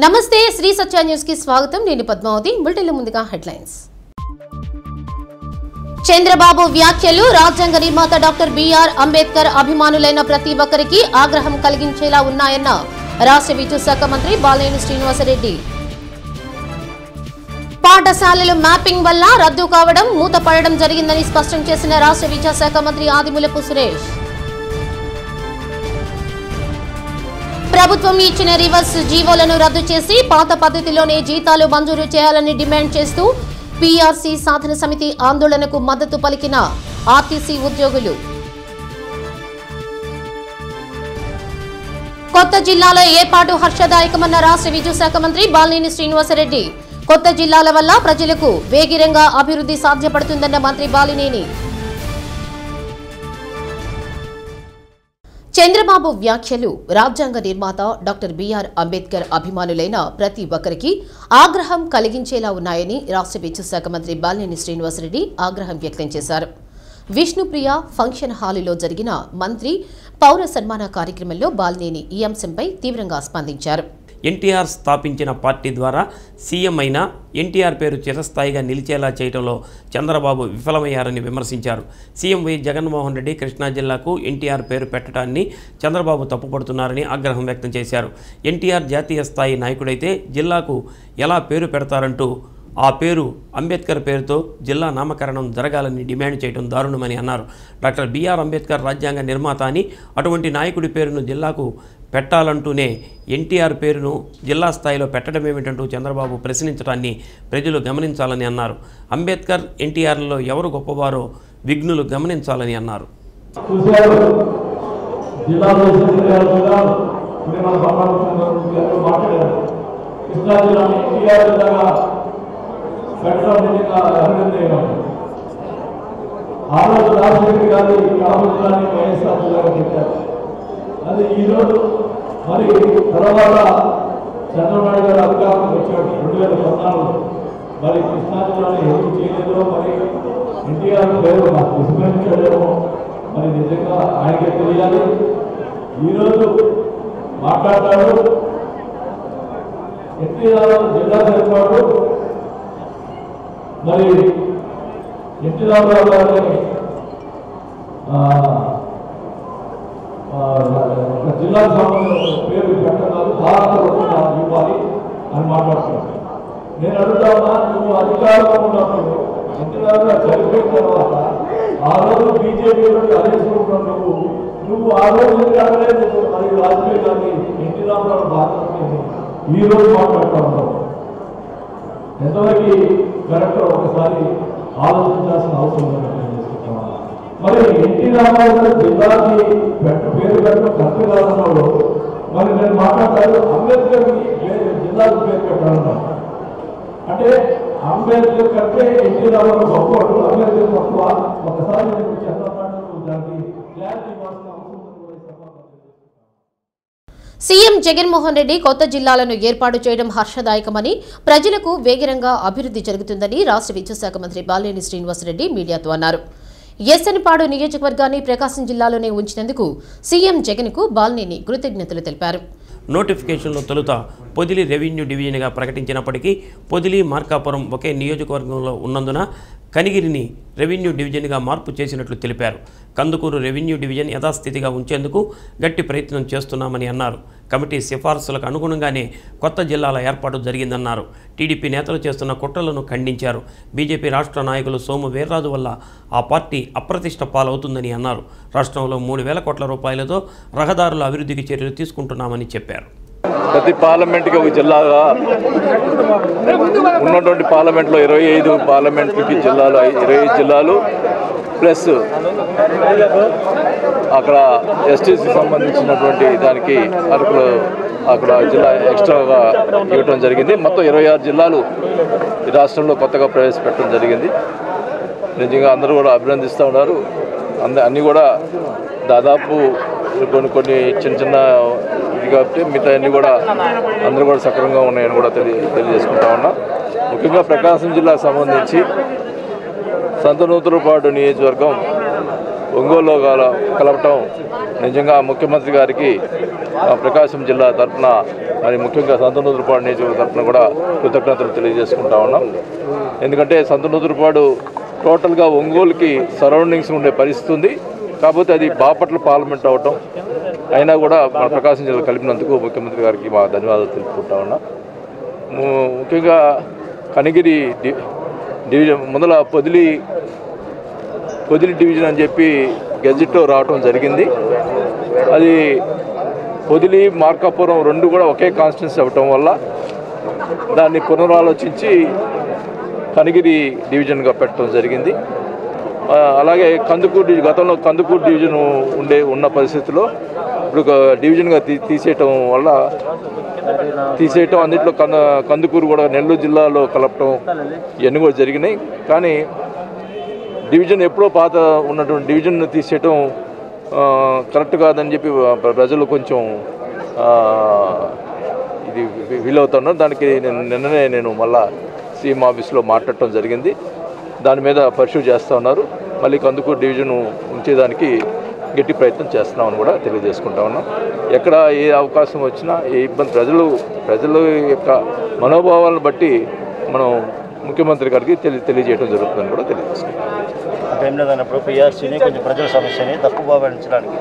నమస్తే శ్రీ సత్య న్యూస్కి స్వాగతం. నేను పద్మావతి. బులెటిన్ల ముందుగా హెడ్లైన్స్. చంద్రబాబు వ్యాఖ్యలు రాజ్యాంగ నిర్మాత డాక్టర్ బిఆర్ అంబేద్కర్ అభిమానులైన ప్రతి ఒక్కరికి ఆగ్రహం కలిగించేలా ఉన్నాయన్న రాష్ట్ర విద్యుత్ శాఖ మంత్రి బాలినేని శ్రీనివాసరెడ్డి. పాఠశాలలు మ్యాపింగ్ వల్ల రద్దు కావడం మూతపడడం జరిగిందని స్పష్టం చేసిన రాష్ట్ర విద్యాశాఖ మంత్రి ఆదిమూలపు సురేష్. ప్రభుత్వం ఇచ్చిన రివర్స్ జీవోలను రద్దు చేసి పాత పద్ధతిలోనే జీతాలు మంజూరు చేయాలని డిమాండ్ చేస్తూ పీఆర్సీ సాధన సమితి ఆందోళనకు మద్దతు పలికిన ఆర్టీసీ ఉద్యోగులు. కొత్త జిల్లాల ఏర్పాటు హర్షదాయకమన్న రాష్ట్ర విద్యుశాఖ మంత్రి బాలినేని శ్రీనివాసరెడ్డి కొత్త జిల్లాల వల్ల ప్రజలకు వేగిరంగా అభివృద్ధి సాధ్యపడుతుందన్న మంత్రి బాలినేని చంద్రబాబు వ్యాఖ్యలు రాజ్యాంగ నిర్మాత డాక్టర్ బిఆర్ అంబేద్కర్ అభిమానులైన ప్రతి ఒక్కరికి ఆగ్రహం కలిగించేలా ఉన్నాయని రాష్ట్ర విద్యుత్ శాఖ మంత్రి బాలినేని శ్రీనివాసరెడ్డి ఆగ్రహం వ్యక్తం చేశారు. విష్ణుప్రియ ఫంక్షన్ హాలులో జరిగిన మంత్రి పౌర సన్మాన కార్యక్రమంలో బాలినేని ఈ అంశంపై తీవ్రంగా స్పందించారు. ఎన్టీఆర్ స్థాపించిన పార్టీ ద్వారా సీఎం అయిన ఎన్టీఆర్ పేరు చిరస్థాయిగా నిలిచేలా చేయడంలో చంద్రబాబు విఫలమయ్యారని విమర్శించారు. సీఎం వై జగన్మోహన్ రెడ్డి కృష్ణా జిల్లాకు ఎన్టీఆర్ పేరు పెట్టడాన్ని చంద్రబాబు తప్పుపడుతున్నారని ఆగ్రహం వ్యక్తం చేశారు. ఎన్టీఆర్ జాతీయ స్థాయి నాయకుడైతే జిల్లాకు ఎలా పేరు పెడతారంటూ ఆ పేరు అంబేద్కర్ పేరుతో జిల్లా నామకరణం జరగాలని డిమాండ్ చేయడం దారుణమని అన్నారు. డాక్టర్ బీఆర్ అంబేద్కర్ రాజ్యాంగ నిర్మాత అని అటువంటి నాయకుడి పేరును జిల్లాకు పెట్టాలంటూనే ఎన్టీఆర్ పేరును జిల్లా స్థాయిలో పెట్టడం ఏమిటంటూ చంద్రబాబు ప్రశ్నించడాన్ని ప్రజలు గమనించాలని అన్నారు. అంబేద్కర్ ఎన్టీఆర్లలో ఎవరు గొప్పవారో విఘ్నులు గమనించాలని అన్నారు. ఆ రోజు రాజశేఖర్ గారి రాహుల్ జిల్లాని వైఎస్ఆర్ జిల్లాగా పెట్టారు. అది ఈరోజు మరి తర్వాత చంద్రబాబు గారు అధికారం వచ్చాడు. రెండు వేల పద్నాలుగులో. మరి కృష్ణా జిల్లాని ఎందుకు చేయలేదో మరి ఎన్టీఆర్ పేరు మాకు విస్మరించాడేమో మరి నిజంగా ఆయనకే తెలియాలి. ఈరోజు మాట్లాడతాడు. ఎన్టీఆర్ జిల్లా సరిపాడు మరి ఎన్టీ రామారావు గారిని ఒక జిల్లాకు సంబంధించిన పేరు పెట్టాలి భారత ప్రభుత్వం ఇవ్వాలి అని మాట్లాడుతున్నాడు నేను అడుగుతామా నువ్వు అధికారంలో ఉన్నప్పుడు ఎన్టీ చనిపోయిన తర్వాత ఆ రోజు బీజేపీ నుండి అదేసుకుంటున్నావు నువ్వు నువ్వు ఆ రోజు ఎందుకు అడగలేదు అది వాజ్పేయి గారిని ఎన్టీ రామారావు భారతదేశం ఈ రోజు మాట్లాడుతున్నావు ఎంతవరకు కరెక్ట్ ఒకసారి ఆలోచించాల్సిన అవసరం ఉందని మరి ఎన్టీ రామారావు గారు జిల్లాకి పేరు పెట్టడం కష్టం కాదన్నాడు మరి నేను మాట్లాడతాను. అంబేద్కర్ జిల్లాకు పేరు పెట్టాలన్నా. అంటే అంబేద్కర్ కంటే ఎన్టీ రామారావు గొప్పవాడు అంబేద్కర్ తక్కువ. ఒకసారి నేను చంద్రబాబు దానికి క్లారిటీ ఇవ్వాల్సిన సీఎం జగన్మోహన్ రెడ్డి కొత్త జిల్లాలను ఏర్పాటు చేయడం హర్షదాయకమని ప్రజలకు వేగరంగా అభివృద్ధి జరుగుతుందని రాష్ట్ర విద్యుత్ శాఖ మంత్రి బాలినేని శ్రీనివాసరెడ్డి మీడియాతో అన్నారు. ఎస్ఎన్పాడు నియోజకవర్గాన్ని ప్రకాశం జిల్లాలోనే ఉంచినందుకు సీఎం జగన్కు బాలినేని కృతజ్ఞతలు తెలిపారు. నోటిఫికేషన్లో తొలుత పొదిలి రెవెన్యూ డివిజన్గా ప్రకటించినప్పటికీ పొదిలి మార్కాపురం ఒకే నియోజకవర్గంలో ఉన్నందున కనిగిరిని రెవెన్యూ డివిజన్గా మార్పు చేసినట్లు తెలిపారు. కందుకూరు రెవెన్యూ డివిజన్ యథాస్థితిగా ఉంచేందుకు గట్టి ప్రయత్నం చేస్తున్నామని అన్నారు. కమిటీ సిఫార్సులకు అనుగుణంగానే కొత్త జిల్లాల ఏర్పాటు జరిగిందన్నారు. టీడీపీ నేతలు చేస్తున్న కుట్రలను ఖండించారు. బీజేపీ రాష్ట్ర నాయకులు సోము వీర్రాజు వల్ల ఆ పార్టీ అప్రతిష్ట పాలవుతుందని అన్నారు. రాష్ట్రంలో మూడు వేల కోట్ల రూపాయలతో రహదారుల అభివృద్ధికి చర్యలు తీసుకుంటున్నామని చెప్పారు. ప్రతి పార్లమెంట్కి ఒక జిల్లాగా ఉన్నటువంటి పార్లమెంట్లో ఇరవై ఐదు పార్లమెంట్కి జిల్లాలు ఇరవై ఐదు జిల్లాలు ప్లస్ అక్కడ ఎస్టీసీ సంబంధించినటువంటి దానికి అరకులు అక్కడ జిల్లా ఎక్స్ట్రాగా ఇవ్వటం జరిగింది. మొత్తం ఇరవై ఆరు జిల్లాలు ఈ రాష్ట్రంలో కొత్తగా ప్రవేశపెట్టడం జరిగింది. నిజంగా అందరూ కూడా అభినందిస్తూ ఉన్నారు. అంద అన్నీ కూడా దాదాపు కొన్ని కొన్ని చిన్న చిన్న కాబట్టి మిగతా అన్ని కూడా అందరూ కూడా సక్రమంగా ఉన్నాయని కూడా తెలియ తెలియజేసుకుంటా ఉన్నా. ముఖ్యంగా ప్రకాశం జిల్లాకు సంబంధించి సంతనూతులపాటు నియోజకవర్గం ఒంగోలులో కల- కలపటం నిజంగా ముఖ్యమంత్రి గారికి ఆ, ప్రకాశం జిల్లా తరఫున మరి ముఖ్యంగా సంతనూతులపాడు నియోజకవర్గ తరఫున కూడా కృతజ్ఞతలు తెలియజేసుకుంటా ఉన్నాం. ఎందుకంటే సంతనూతులపాడు టోటల్గా ఒంగోలుకి సరౌండింగ్స్ ఉండే పరిస్థితి ఉంది. కాకపోతే అది బాపట్ల పార్లమెంట్ అవటం అయినా కూడా మన ప్రకాశం జిల్లా కలిపినందుకు ముఖ్యమంత్రి గారికి మా ధన్యవాదాలు తెలుపుకుంటా ఉన్నాం. ముఖ్యంగా కనిగిరి డి- డివిజన్ ముందల పొదిలి పొదిలి డివిజన్ అని చెప్పి గెజిట్లో రావటం జరిగింది. అది పొదిలి మార్కాపురం రెండు కూడా ఒకే కాన్స్టిట్యున్సీ అవ్వటం వల్ల దాన్ని పునరాలోచించి కనిగిరి డివిజన్గా పెట్టడం జరిగింది. అలాగే కందుకూరు గతంలో కందుకూరు డివిజన్ ఉండే ఉన్న పరిస్థితిలో ఇప్పుడు డివిజన్గా తీ తీసేయటం వల్ల తీసేయటం అన్నింటిలో కంద కందుకూరు కూడా నెల్లూరు జిల్లాలో కలపటం ఇవన్నీ కూడా జరిగినాయి. కానీ డివిజన్ ఎప్పుడో పాత ఉన్నటువంటి డివిజన్ తీసేయటం కరెక్ట్ కాదని చెప్పి ప్రజలు కొంచెం ఇది ఫీల్ అవుతున్నారు దానికి నేను నిన్ననే నేను మళ్ళా సీఎం ఆఫీస్లో మాట్లాడటం జరిగింది. దాని మీద పరిశీలి చేస్తూ ఉన్నారు. మళ్ళీ కందుకూరు డివిజన్ ఉంచేదానికి గట్టి ప్రయత్నం చేస్తున్నామని కూడా తెలియజేసుకుంటా ఉన్నాం. ఎక్కడ ఏ అవకాశం వచ్చినా ఏ ఇబ్బంది ప్రజలు ప్రజల యొక్క మనోభావాలను బట్టి మనం ముఖ్యమంత్రి గారికి తెలియ తెలియజేయడం జరుగుతుందని కూడా తెలియజేసుకుంటాం. ఏం లేదన్నప్పుడు పిఆర్సీని కొంచెం ప్రజల సమస్యని తక్కువ భరించడానికి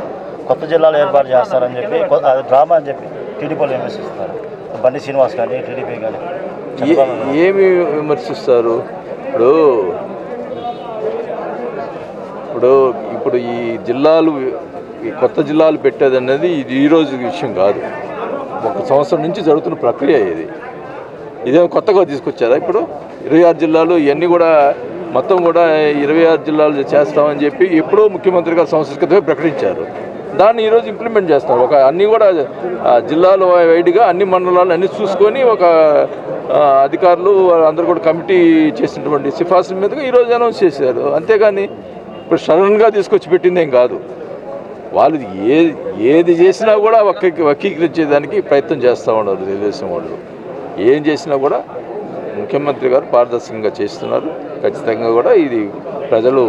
కొత్త జిల్లాలు ఏర్పాటు చేస్తారని చెప్పి అది డ్రామా అని చెప్పి టీడీపీలో విమర్శిస్తున్నారు బండి శ్రీనివాస్ కానీ టీడీపీ కానీ ఏ- ఏమి విమర్శిస్తారు? ఇప్పుడు ఇప్పుడు ఇప్పుడు ఈ జిల్లాలు ఈ కొత్త జిల్లాలు పెట్టేది అనేది ఇది ఈ రోజు విషయం కాదు. ఒక సంవత్సరం నుంచి జరుగుతున్న ప్రక్రియ ఇది. ఇదేమో కొత్తగా తీసుకొచ్చారా ఇప్పుడు? ఇరవై ఆరు జిల్లాలు ఇవన్నీ కూడా మొత్తం కూడా ఇరవై ఆరు జిల్లాలు చేస్తామని చెప్పి ఎప్పుడో ముఖ్యమంత్రి గారు సంవత్సర క్రితమే ప్రకటించారు. దాన్ని ఈరోజు ఇంప్లిమెంట్ చేస్తారు ఒక అన్నీ కూడా ఆ, జిల్లాలు వైడ్గా అన్ని మండలాలు అన్ని చూసుకొని ఒక అధికారులు అందరూ కూడా కమిటీ చేసినటువంటి సిఫార్సుల మీదుగా ఈరోజు అనౌన్స్ చేశారు. అంతేగాని ఇప్పుడు సడన్గా తీసుకొచ్చి పెట్టిందేం కాదు. వాళ్ళు ఏ ఏది చేసినా కూడా వక్రీ వక్రీకరించేదానికి ప్రయత్నం చేస్తూ ఉన్నారు తెలుగుదేశం వాళ్ళు. ఏం చేసినా కూడా ముఖ్యమంత్రి గారు పారదర్శకంగా చేస్తున్నారు. ఖచ్చితంగా కూడా ఇది ప్రజలు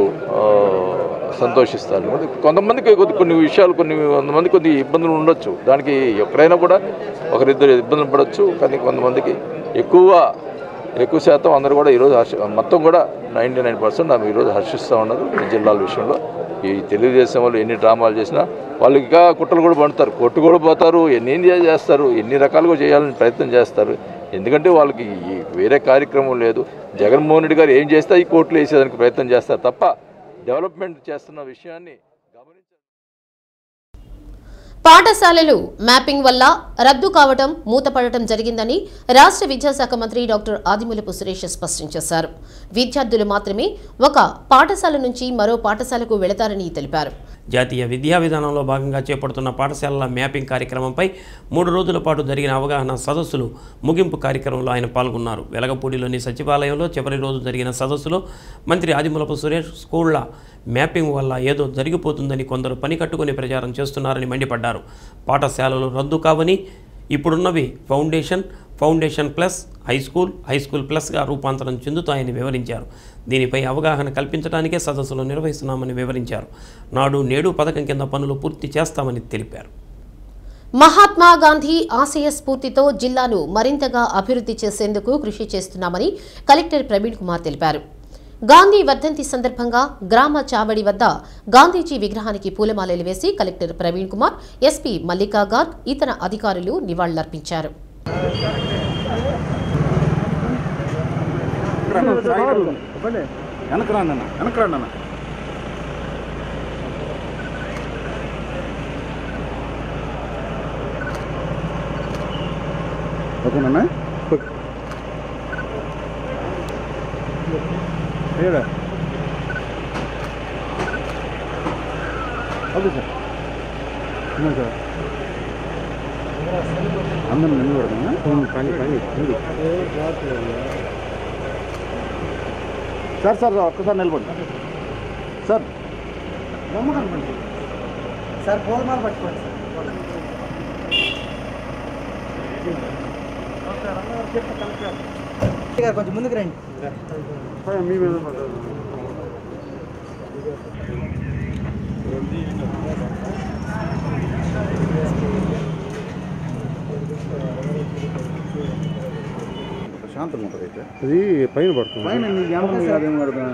సంతోషిస్తారు. కొంతమందికి కొద్ది కొన్ని విషయాలు కొన్ని కొంతమంది కొన్ని ఇబ్బందులు ఉండొచ్చు. దానికి ఎక్కడైనా కూడా ఒకరిద్దరు ఇబ్బందులు పడవచ్చు కానీ కొంతమందికి ఎక్కువ ఎక్కువ శాతం అందరూ కూడా ఈరోజు హర్ష మొత్తం కూడా నైంటీ నైన్ పర్సెంట్ ఆమె ఈరోజు హర్షిస్తూ ఉన్నారు ఈ జిల్లాల విషయంలో. ఈ తెలుగుదేశం వాళ్ళు ఎన్ని డ్రామాలు చేసినా వాళ్ళు ఇంకా కుట్రలు కూడా పండుతారు కొట్టు కూడా పోతారు ఎన్ని చేస్తారు ఎన్ని రకాలుగా చేయాలని ప్రయత్నం చేస్తారు. ఎందుకంటే వాళ్ళకి వేరే కార్యక్రమం లేదు. జగన్మోహన్ రెడ్డి గారు ఏం చేస్తే ఈ కోర్టులు వేసేదానికి ప్రయత్నం చేస్తారు తప్ప డెవలప్మెంట్ చేస్తున్న విషయాన్ని పాఠశాలలు మ్యాపింగ్ వల్ల రద్దు కావటం మూతపడటం జరిగిందని రాష్ట్ర విద్యాశాఖ మంత్రి డాక్టర్ ఆదిమూలపు సురేష్ స్పష్టం చేశారు. విద్యార్థులు మాత్రమే ఒక పాఠశాల నుంచి మరో పాఠశాలకు వెళతారని తెలిపారు. జాతీయ విద్యా విధానంలో భాగంగా చేపడుతున్న పాఠశాలల మ్యాపింగ్ కార్యక్రమంపై మూడు రోజుల పాటు జరిగిన అవగాహన సదస్సులు ముగింపు కార్యక్రమంలో ఆయన పాల్గొన్నారు. వెలగపూడిలోని సచివాలయంలో చివరి రోజు జరిగిన సదస్సులో మంత్రి ఆదిమూలపు సురేష్ స్కూళ్ళ మ్యాపింగ్ వల్ల ఏదో జరిగిపోతుందని కొందరు పని కట్టుకుని ప్రచారం చేస్తున్నారని మండిపడ్డారు. పాఠశాలలు రద్దు కావని ఇప్పుడున్నవి foundation foundation plus high school high school ప్లస్గా రూపాంతరం చెందుతాయని వివరించారు. దీనిపై అవగాహన కల్పించడానికే సదస్సులు నిర్వహిస్తున్నామని వివరించారు. నాడు నేడు పథకం కింద పనులు పూర్తి చేస్తామని తెలిపారు. మహాత్మా గాంధీ ఆశయ స్ఫూర్తితో జిల్లాను మరింతగా అభివృద్ధి చేసేందుకు కృషి చేస్తున్నామని కలెక్టర్ ప్రవీణ్ కుమార్ తెలిపారు. గాంధీ వర్ధంతి సందర్భంగా గ్రామ చావడి వద్ద గాంధీజీ విగ్రహానికి పూలమాలలు వేసి కలెక్టర్ ప్రవీణ్ కుమార్ ఎస్పీ మల్లికా గార్గ్ ఇతర అధికారులు నివాళులర్పించారు. వెనక రాండి అన్న వెనక రాండి అన్న ఓకేనన్నా ఏడా ఓకే సార్ ఉన్నాను సార్ అందరం నిలబడదామా పని పని ఉంది సార్ సార్ ఒక్కసారి నిలబడి. సార్. సార్ పూలమాల పట్టుకోండి సార్. కొంచెం ముందుకు రండి. మీ ప్రశాంతంగా ఉంటుంది అయితే. అది పైన పడుతుంది. పైన నీ జ్ఞానం ఉంది అదేం పడదా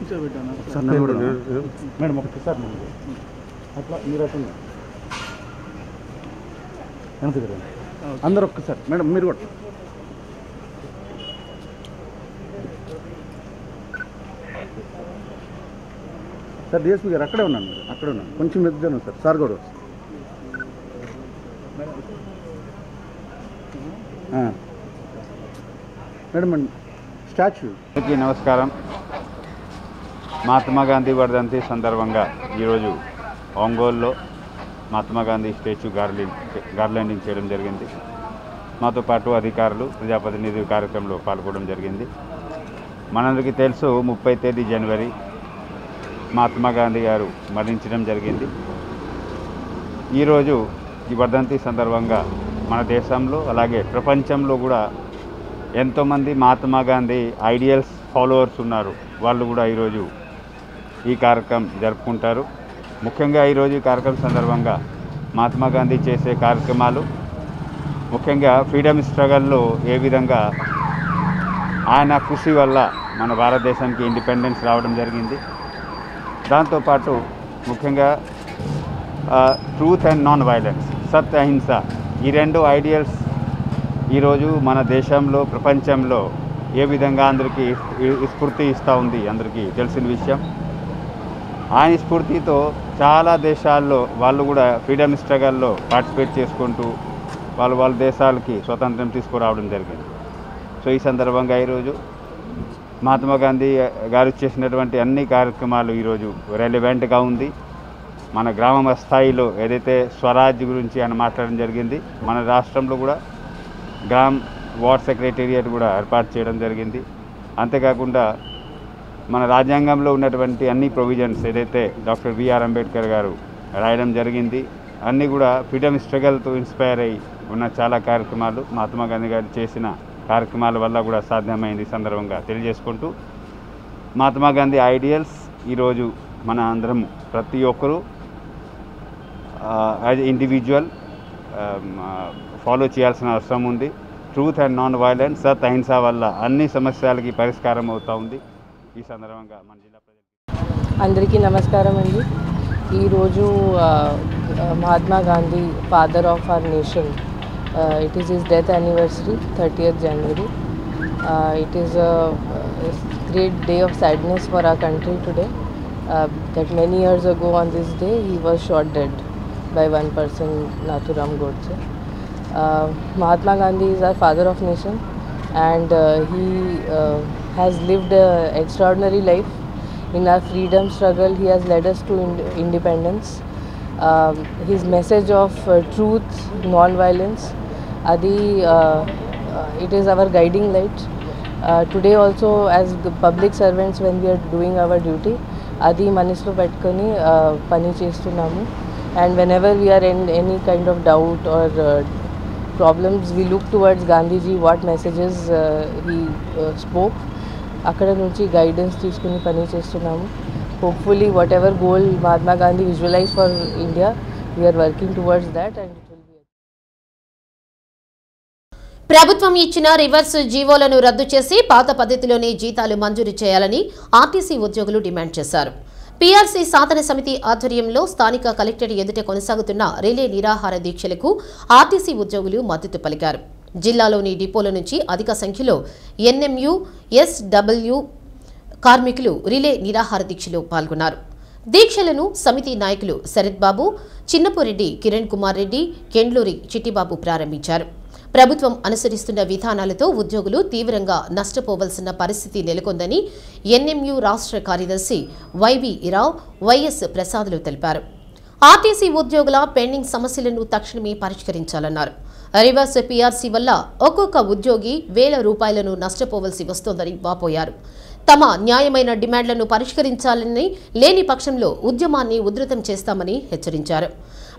సార్ నిలబడనా? మేడం ఒకసారి. అట్లా మీరు అట్లా వెనక తిరగండి. అందరూ ఒక్కసారి మేడం మీరు కూడా. సార్ డిఎస్పీ గారు అక్కడే ఉన్నాను మీరు అక్కడే ఉన్నాను. కొంచెం ఎదుగుతాను సార్. సార్ కూడా. Madam statue. అందరికీ నమస్కారం. మహాత్మా గాంధీ వర్ధంతి సందర్భంగా ఈరోజు ఒంగోలులో మహాత్మా గాంధీ స్టాచ్యూ గార్లింగ్ గార్లాండింగ్ చేయడం జరిగింది. మాతో పాటు అధికారులు ప్రజాప్రతినిధి కార్యక్రమంలో పాల్గొనడం జరిగింది. మనందరికీ తెలుసు ముప్పై తేదీ జనవరి మహాత్మా గాంధీ గారు మరణించడం జరిగింది. ఈరోజు ఈ వర్ధంతి సందర్భంగా మన దేశంలో అలాగే ప్రపంచంలో కూడా ఎంతోమంది మహాత్మా గాంధీ ఐడియల్స్ ఫాలోవర్స్ ఉన్నారు. వాళ్ళు కూడా ఈరోజు ఈ కార్యక్రమం జరుపుకుంటారు. ముఖ్యంగా ఈరోజు ఈ కార్యక్రమం సందర్భంగా మహాత్మా గాంధీ చేసే కార్యక్రమాలు ముఖ్యంగా ఫ్రీడమ్ స్ట్రగల్లో ఏ విధంగా ఆయన కృషి వల్ల మన భారతదేశానికి ఇండిపెండెన్స్ రావడం జరిగింది. దాంతోపాటు ముఖ్యంగా ట్రూత్ అండ్ నాన్ వైలెన్స్ సత్ అహింస ఈ రెండు ఐడియల్స్ ఈరోజు మన దేశంలో ప్రపంచంలో ఏ విధంగా అందరికీ స్ఫూర్తి ఇస్తూ ఉంది అందరికీ తెలిసిన విషయం. ఆయన స్ఫూర్తితో చాలా దేశాల్లో వాళ్ళు కూడా ఫ్రీడమ్ స్ట్రగల్లో పార్టిసిపేట్ చేసుకుంటూ వాళ్ళు వాళ్ళ దేశాలకి స్వతంత్రం తీసుకురావడం జరిగింది. సో ఈ సందర్భంగా ఈరోజు మహాత్మా గాంధీ గారు చేసినటువంటి అన్ని కార్యక్రమాలు ఈరోజు రెలివెంట్గా ఉంది. మన గ్రామ స్థాయిలో ఏదైతే స్వరాజ్ గురించి ఆయన మాట్లాడడం జరిగింది మన రాష్ట్రంలో కూడా గ్రామ్ వార్డ్ సెక్రటేరియట్ కూడా ఏర్పాటు చేయడం జరిగింది. అంతేకాకుండా మన రాజ్యాంగంలో ఉన్నటువంటి అన్ని ప్రొవిజన్స్ ఏదైతే డాక్టర్ బిఆర్ అంబేద్కర్ గారు రాయడం జరిగింది అన్నీ కూడా ఫ్రీడమ్ స్ట్రగల్తో ఇన్స్పైర్ అయ్యి ఉన్న చాలా కార్యక్రమాలు మహాత్మా గాంధీ గారు చేసిన కార్యక్రమాల వల్ల కూడా సాధ్యమైంది సందర్భంగా తెలియజేసుకుంటూ మహాత్మా గాంధీ ఐడియల్స్ ఈరోజు మన అందరం ప్రతి ఒక్కరూ యాజ్ ఇండివిజువల్ ఫాలో చేయాల్సిన అవసరం ఉంది. ట్రూత్ అండ్ నాన్ వైలెన్స్ సత్ అహింస వల్ల అన్ని సమస్యలకి పరిష్కారం అవుతూ ఉంది. ఈ సందర్భంగా మన జిల్లా ప్రజలు అందరికీ నమస్కారం అండి ఈరోజు ఆ, ఆ, Mahatma Gandhi father of our nation it is his death anniversary thirtieth January it is great day of sadness for our country today that many years ago on this day he was shot dead by one person, Nathuram Godse. Uh, Mahatma Gandhi is our father of nation and uh, he uh, has lived an extraordinary life. In our freedom struggle, he has led us to independence. Um, his message of uh, truth, non-violence, Adi, uh, uh it is our guiding light. Uh, today also, as public servants, when we are doing our duty, Adi Manislo Petkani uh, Pani Chestunamu. And whenever we are in any kind of doubt or uh, problems, we look towards Gandhiji, what messages he spoke అక్కడ నుంచి guidance తీసుకుని పని చేస్తున్నాము. Hopefully whatever goal Mahatma Gandhi visualize for India we are working towards that and ప్రభుత్వం ఇచ్చిన reverse జీవోలను రద్దు చేసి పాత పద్ధతిలోనే జీతాలు మంజూరు చేయాలని ఆర్టీసీ ఉద్యోగులు డిమాండ్ చేశారు. పీఆర్సీ సాధన సమితి ఆధ్వర్యంలో స్థానిక కలెక్టరేట్ ఎదుట కొనసాగుతున్న రిలే నిరాహార దీక్షలకు ఆర్టీసీ ఉద్యోగులు మద్దతు పలికారు. జిల్లాలోని డిపోల నుంచి అధిక సంఖ్యలో ఎన్ఎంయు ఎస్డబ్ల్యూ కార్మికులు రిలే నిరాహార దీక్షలో పాల్గొన్నారు. దీక్షలను సమితి నాయకులు శరత్ బాబు చిన్నపురెడ్డి కిరణ్ కుమార్ రెడ్డి కెండ్లూరి చిట్టిబాబు ప్రారంభించారు. ప్రభుత్వం అనుసరిస్తున్న విధానాలతో ఉద్యోగులు తీవ్రంగా నష్టపోవలసిన పరిస్థితి నెలకొందని ఎన్ఎంయు రాష్ట్ర కార్యదర్శి వైవి రావు వైఎస్ ప్రసాదులు తెలిపారు. ఆర్టీసీ ఉద్యోగుల పెండింగ్ సమస్యలను తక్షణమే పరిష్కరించాలన్నారు. రివర్స్ పీఆర్సీ వల్ల ఒక్కొక్క ఉద్యోగి వేల రూపాయలను నష్టపోవలసి వస్తోందని వాపోయారు. తమ న్యాయమైన డిమాండ్లను పరిష్కరించాలని లేని పక్షంలో ఉద్యమాన్ని ఉధృతం చేస్తామని హెచ్చరించారు.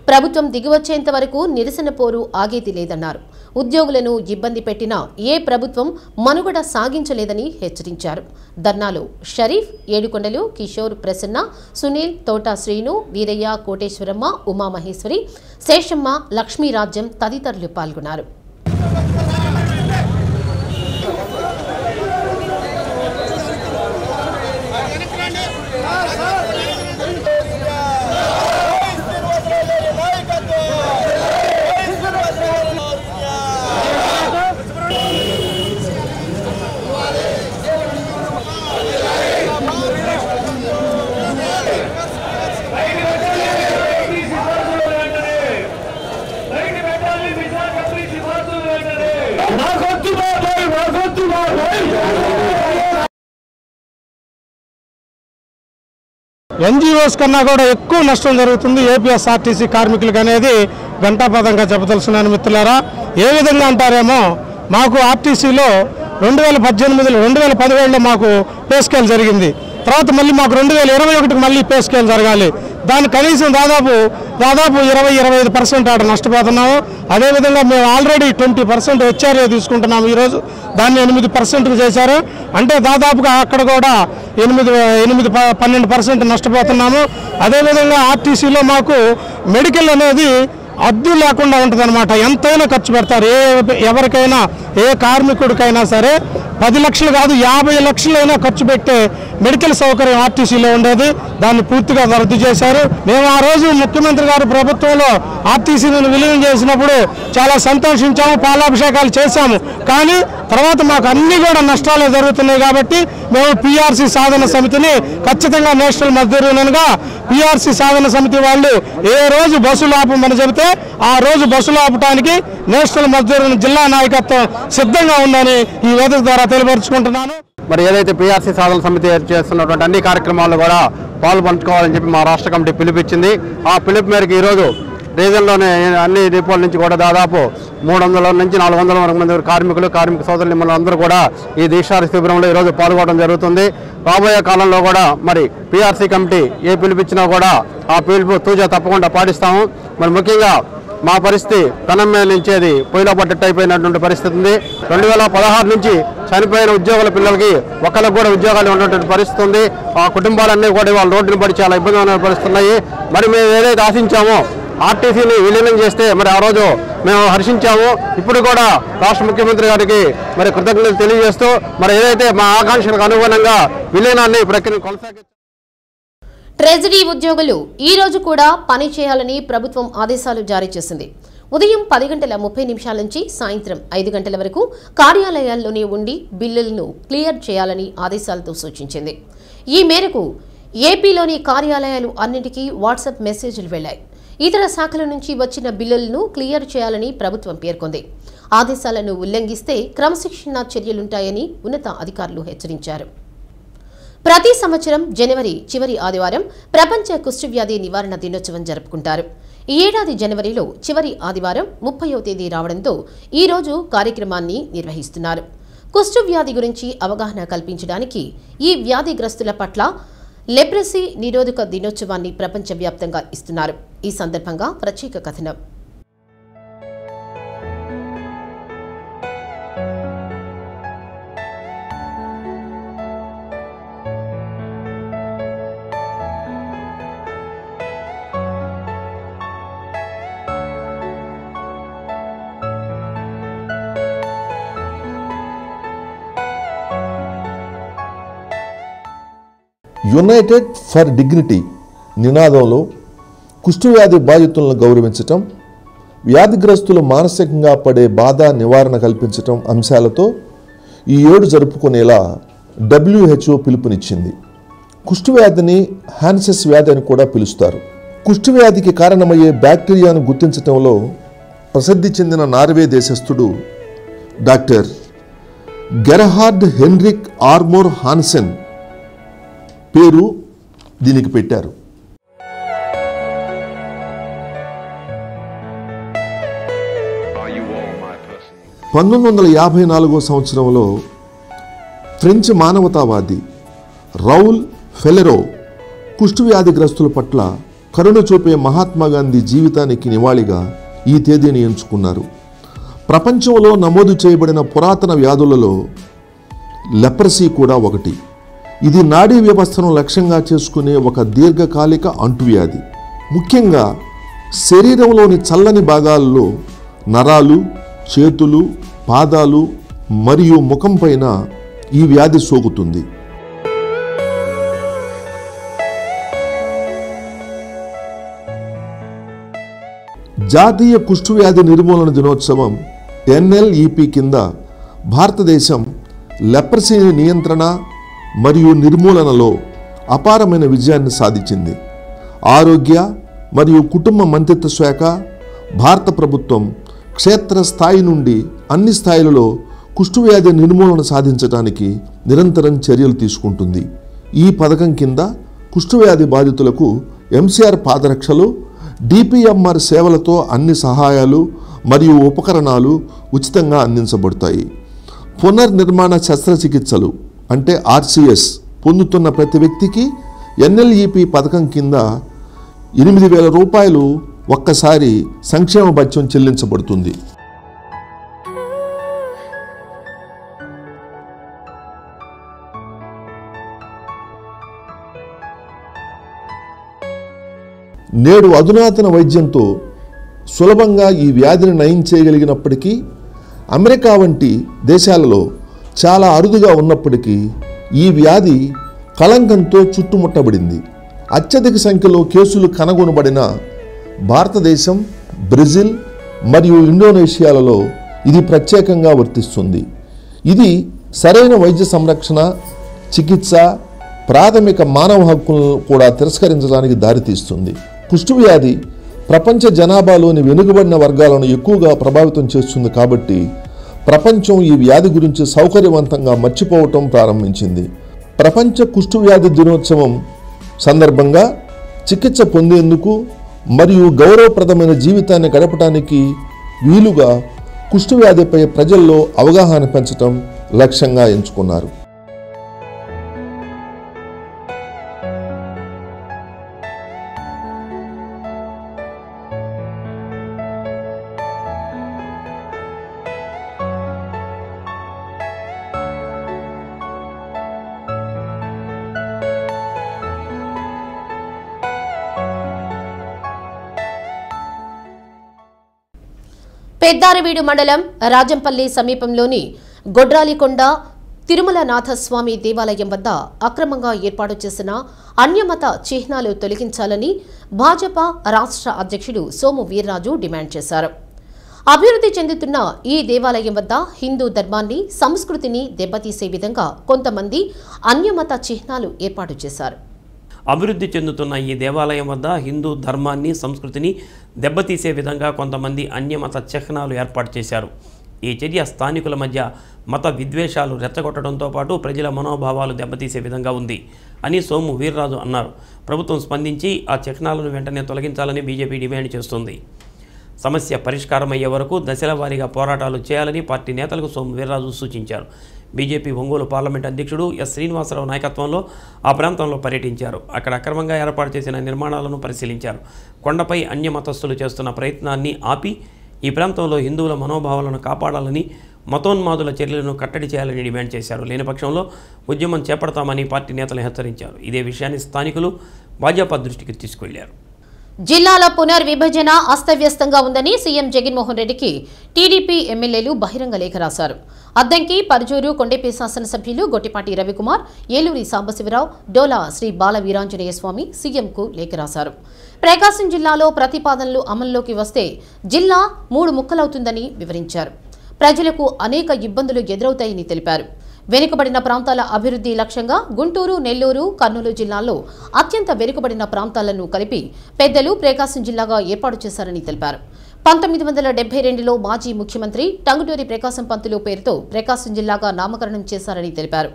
ప్రభుత్వం దిగివచ్చేంత వరకు నిరసన పోరు ఆగేది లేదన్నారు. ఉద్యోగులను ఇబ్బంది పెట్టినా ఏ ప్రభుత్వం మనుగడ సాగించలేదని హెచ్చరించారు. ధర్నాలో షరీఫ్ ఏడుకొండలు కిషోర్ ప్రసన్న సునీల్ తోటా శ్రీను వీరయ్య కోటేశ్వరమ్మ ఉమామహేశ్వరి శేషమ్మ లక్ష్మీరాజ్యం తదితరులు పాల్గొన్నారు. ఎన్జిఓస్ కన్నా కూడా ఎక్కువ నష్టం జరుగుతుంది. ఏపీఎస్ఆర్టీసీ కార్మికులకు అనేది ఘంటాపదంగా చెప్పదలుచున్నాను మిత్రులారా. ఏ విధంగా అంటారేమో మాకు ఆర్టీసీలో రెండు వేల పద్దెనిమిదిలో రెండు వేల పదిహేడులో మాకు పే స్కేల్ జరిగింది. తర్వాత మళ్ళీ మాకు రెండు వేల ఇరవై ఒకటికి మళ్ళీ పే స్కేల్ జరగాలి. దాని కనీసం దాదాపు దాదాపు ఇరవై ఇరవై ఐదు పర్సెంట్ ఆడ నష్టపోతున్నాము. అదేవిధంగా మేము ఆల్రెడీ ట్వంటీ పర్సెంట్ హెచ్ఆర్ఏ తీసుకుంటున్నాము ఈరోజు. దాన్ని ఎనిమిది పర్సెంట్ చేశారు. అంటే దాదాపుగా అక్కడ కూడా ఎనిమిది ఎనిమిది ప- పన్నెండు పర్సెంట్ నష్టపోతున్నాము. అదేవిధంగా ఆర్టీసీలో మాకు మెడికల్ అనేది అద్దు లేకుండా ఉంటుందన్నమాట. ఎంతైనా ఖర్చు పెడతారు. ఏ ఎవరికైనా ఏ కార్మికుడికైనా సరే పది లక్షలు కాదు యాభై లక్షలైనా ఖర్చు పెట్టే మెడికల్ సౌకర్యం ఆర్టీసీలో ఉండేది. దాన్ని పూర్తిగా రద్దు చేశారు. మేము ఆ రోజు ముఖ్యమంత్రి గారు ప్రభుత్వంలో ఆర్టీసీని విలీనం చేసినప్పుడు చాలా సంతోషించాము పాలాభిషేకాలు చేశాము. కానీ తర్వాత మాకు అన్ని కూడా నష్టాలే జరుగుతున్నాయి కాబట్టి మేము పిఆర్సీ సాధన సమితిని ఖచ్చితంగా నేషనల్ మజ్దూర్ యూనియన్గా పిఆర్సీ సాధన సమితి వాళ్ళు ఏ రోజు బస్సులు ఆపమని చెబితే ఆ రోజు బస్సులు ఆపడానికి నేషనల్ మజ్దూర్ జిల్లా నాయకత్వం సిద్ధంగా ఉందని ఈ వేదిక ద్వారా తెలియపరుచుకుంటున్నాను. మరి ఏదైతే పిఆర్సీ సాధన సమితి చేస్తున్నటువంటి అన్ని కార్యక్రమాల్లో కూడా పాలు పంచుకోవాలని చెప్పి మా రాష్ట్ర కమిటీ పిలుపిచ్చింది ఆ పిలుపు మేరకు ఈరోజు రీజన్లోనే అన్ని డిపోల నుంచి కూడా దాదాపు మూడు వందల నుంచి నాలుగు వందల వరకు మంది కార్మికులు కార్మిక సోదరులు మిమ్మల్ని అందరూ కూడా ఈ దీక్షారి శిబిరంలో ఈరోజు పాల్గొనడం జరుగుతుంది. రాబోయే కాలంలో కూడా మరి పీఆర్సీ కమిటీ ఏ పిలుపిచ్చినా కూడా ఆ పిలుపు తూజా తప్పకుండా పాటిస్తాము. మరి ముఖ్యంగా మా పరిస్థితి కనం మీద నుంచేది పొయ్యిలో పడ్డట్టు అయిపోయినటువంటి పరిస్థితి ఉంది. రెండు వేల పదహారు నుంచి చనిపోయిన ఉద్యోగుల పిల్లలకి ఒకరికి కూడా ఉద్యోగాలు ఉన్నటువంటి పరిస్థితి ఉంది. ఆ కుటుంబాలన్నీ కూడా వాళ్ళ రోడ్డును పడి చాలా ఇబ్బంది పరిస్తున్నాయి మరి మేము ఏదైతే ఆశించామో ఆర్టీసీని విలీనం చేస్తే మరి ఆ రోజు మేము హర్షించాము. ఇప్పుడు కూడా రాష్ట్ర ముఖ్యమంత్రి గారికి మరి కృతజ్ఞతలు తెలియజేస్తూ మరి ఏదైతే మా ఆకాంక్షలకు అనుగుణంగా విలీనాన్ని ప్రక్రియను కొనసాగి ట్రెజరీ ఉద్యోగులు ఈ రోజు కూడా పని చేయాలని ప్రభుత్వం ఆదేశాలు జారీ చేసింది. ఉదయం పది గంటల ముప్పై నిమిషాల నుంచి సాయంత్రం ఐదు గంటల వరకు కార్యాలయాల్లోనే ఉండి బిల్లులను క్లియర్ చేయాలని ఆదేశాలతో సూచించింది. ఈ మేరకు ఏపీలోని కార్యాలయాలు అన్నింటికీ వాట్సాప్ మెసేజ్లు వెళ్ళాయి ఇతర శాఖల నుంచి వచ్చిన బిల్లులను క్లియర్ చేయాలని ప్రభుత్వం పేర్కొంది. ఆదేశాలను ఉల్లంఘిస్తే క్రమశిక్షణ చర్యలుంటాయని ఉన్నత అధికారులు హెచ్చరించారు. ప్రతి సంవత్సరం జనవరి చివరి ఆదివారం ప్రపంచ కుష్ఠవ్యాధి నివారణ దినోత్సవం జరుపుకుంటారు. ఈ ఏడాది జనవరిలో చివరి ఆదివారం ముప్పయో తేదీ రావడంతో ఈ రోజు కార్యక్రమాన్ని నిర్వహిస్తున్నారు. కుష్ఠవ్యాధి గురించి అవగాహన కల్పించడానికి ఈ వ్యాధిగ్రస్తుల పట్ల లెప్రసీ నిరోధక దినోత్సవాన్ని ప్రపంచవ్యాప్తంగా ఇస్తున్నారు. ఈ సందర్భంగా ప్రత్యేక కథనం. యునైటెడ్ ఫర్ డిగ్నిటీ నినాదంలో కుష్ఠవ్యాధి బాధితులను గౌరవించటం వ్యాధిగ్రస్తులు మానసికంగా పడే బాధ నివారణ కల్పించటం అంశాలతో ఈ ఏడు జరుపుకునేలా డబ్ల్యూహెచ్ఓ పిలుపునిచ్చింది. కుష్ఠవ్యాధిని హ్యాన్సెస్ వ్యాధి అని కూడా పిలుస్తారు. కుష్ఠవ్యాధికి కారణమయ్యే బ్యాక్టీరియాను గుర్తించటంలో ప్రసిద్ధి చెందిన Norway దేశస్థుడు doctor Gerhard Henrik Armauer Hansen పేరు దీనికి పెట్టారు. పంతొమ్మిది వందల యాభై నాలుగో సంవత్సరంలో ఫ్రెంచ్ మానవతావాది రౌల్ ఫెలెరో కుష్ఠవ్యాధిగ్రస్తుల పట్ల కరుణ చూపే మహాత్మాగాంధీ జీవితానికి నివాళిగా ఈ తేదీని ఎంచుకున్నారు. ప్రపంచంలో నమోదు చేయబడిన పురాతన వ్యాధులలో లెప్రసీ కూడా ఒకటి. ఇది నాడీ వ్యవస్థను లక్ష్యంగా చేసుకునే ఒక దీర్ఘకాలిక అంటువ్యాధి. ముఖ్యంగా శరీరంలోని చల్లని భాగాల్లో నరాలు చేతులు పాదాలు మరియు ముఖం పైన ఈ వ్యాధి సోకుతుంది. జాతీయ కుష్ఠవ్యాధి నిర్మూలన దినోత్సవం ఎన్ఎల్ఈపి కింద భారతదేశం లెప్రసీ నియంత్రణ మరియు నిర్మూలనలో అపారమైన విజయాన్ని సాధించింది. ఆరోగ్య మరియు కుటుంబ మంత్రిత్వ శాఖ భారత ప్రభుత్వం క్షేత్ర స్థాయి నుండి అన్ని స్థాయిలలో కుష్ఠవ్యాధి నిర్మూలన సాధించడానికి నిరంతరం చర్యలు తీసుకుంటుంది. ఈ పథకం కింద కుష్ఠవ్యాధి బాధితులకు ఎంసీఆర్ పాదరక్షలు డిపిఎంఆర్ సేవలతో అన్ని సహాయాలు మరియు ఉపకరణాలు ఉచితంగా అందించబడతాయి. పునర్నిర్మాణ శస్త్రచికిత్సలు అంటే ఆర్సిఎస్ పొందుతున్న ప్రతి వ్యక్తికి ఎన్ఎల్ఈపి పథకం కింద ఎనిమిది వేల రూపాయలు ఒక్కసారి సంక్షేమ భత్యం చెల్లించబడుతుంది. నేడు అధునాతన వైద్యంతో సులభంగా ఈ వ్యాధిని నయం చేయగలిగినప్పటికీ అమెరికా వంటి దేశాలలో చాలా అరుదుగా ఉన్నప్పటికీ ఈ వ్యాధి కళంకంతో చుట్టుముట్టబడింది. అత్యధిక సంఖ్యలో కేసులు కనుగొనబడిన భారతదేశం బ్రెజిల్ మరియు ఇండోనేషియాలలో ఇది ప్రత్యేకంగా వర్తిస్తుంది. ఇది సరైన వైద్య సంరక్షణ చికిత్స ప్రాథమిక మానవ హక్కులను కూడా తిరస్కరించడానికి దారితీస్తుంది. కుష్ఠవ్యాధి ప్రపంచ జనాభాలోని వెనుకబడిన వర్గాలను ఎక్కువగా ప్రభావితం చేస్తుంది కాబట్టి ప్రపంచం ఈ వ్యాధి గురించి సౌకర్యవంతంగా మర్చిపోవటం ప్రారంభించింది. ప్రపంచ కుష్ఠవ్యాధి దినోత్సవం సందర్భంగా చికిత్స పొందేందుకు మరియు గౌరవప్రదమైన జీవితాన్ని గడపడానికి వీలుగా కుష్ఠవ్యాధిపై ప్రజల్లో అవగాహన పెంచడం లక్ష్యంగా ఎంచుకున్నారు. పెద్దారవీడు మండలం రాజంపల్లి సమీపంలోని గొడ్రాలికొండ తిరుమలనాథస్వామి దేవాలయం వద్ద అక్రమంగా ఏర్పాటు చేసిన అన్యమత చిహ్నాలు తొలగించాలని భాజపా రాష్ట్ర అధ్యక్షుడు సోము వీర్రాజు డిమాండ్ చేశారు. అభివృద్ధి చెందుతున్న ఈ దేవాలయం వద్ద హిందూ ధర్మాన్ని సంస్కృతిని దెబ్బతీసే విధంగా కొంతమంది అన్యమత చిహ్నాలు ఏర్పాటు చేశారు. అభివృద్ధి చెందుతున్న ఈ దేవాలయం వద్ద హిందూ ధర్మాన్ని సంస్కృతిని దెబ్బతీసే విధంగా కొంతమంది అన్యమత చిహ్నాలు ఏర్పాటు చేశారు. ఈ చర్య స్థానికుల మధ్య మత విద్వేషాలు రెచ్చగొట్టడంతో పాటు ప్రజల మనోభావాలు దెబ్బతీసే విధంగా ఉంది అని సోము వీర్రాజు అన్నారు. ప్రభుత్వం స్పందించి ఆ చిహ్నాలను వెంటనే తొలగించాలని బీజేపీ డిమాండ్ చేస్తుంది. సమస్య పరిష్కారమయ్యే వరకు దశల వారీగా పోరాటాలు చేయాలని పార్టీ నేతలకు సోము వీర్రాజు సూచించారు. బీజేపీ ఒంగోలు పార్లమెంట్ అధ్యక్షుడు ఎస్ శ్రీనివాసరావు నాయకత్వంలో ఆ ప్రాంతంలో పర్యటించారు. అక్కడ అక్రమంగా ఏర్పాటు చేసిన నిర్మాణాలను పరిశీలించారు. కొండపై అన్య మతస్థులు చేస్తున్న ప్రయత్నాన్ని ఆపి ఈ ప్రాంతంలో హిందువుల మనోభావాలను కాపాడాలని మతోన్మాదుల చర్యలను కట్టడి చేయాలని డిమాండ్ చేశారు. లేని పక్షంలో ఉద్యమం చేపడతామని పార్టీ నేతలు హెచ్చరించారు. ఇదే విషయాన్ని స్థానికులు భాజపా దృష్టికి తీసుకెళ్ళారు. జిల్లాల పునర్విభజన అస్తవ్యస్తంగా ఉందని సీఎం జగన్మోహన్ రెడ్డికి టీడీపీ ఎమ్మెల్యేలు బహిరంగ లేఖ రాశారు. అద్దంకి పరుజూరు కొండెపి శాసనసభ్యులు గొట్టిపాటి రవికుమార్ ఏలూరి సాంబశివరావు డోలా శ్రీ బాల వీరాంజనేయ స్వామి సీఎంకు లేఖ రాశారు. ప్రకాశం జిల్లాలో ప్రతిపాదనలు అమల్లోకి వస్తే జిల్లా మూడు ముక్కలవుతుందని వివరించారు. ప్రజలకు అనేక ఇబ్బందులు ఎదురవుతాయని తెలిపారు. వెనుకబడిన ప్రాంతాల అభివృద్ధి లక్ష్యంగా గుంటూరు నెల్లూరు కర్నూలు జిల్లాల్లో అత్యంత వెనుకబడిన ప్రాంతాలను కలిపి పెద్దలు ప్రకాశం జిల్లాగా ఏర్పాటు చేశారని తెలిపారు. పంతొమ్మిది వందల డెబ్బై రెండులో మాజీ ముఖ్యమంత్రి టంగుటూరి ప్రకాశం పంతులు పేరుతో ప్రకాశం జిల్లాగా నామకరణం చేశారని తెలిపారు.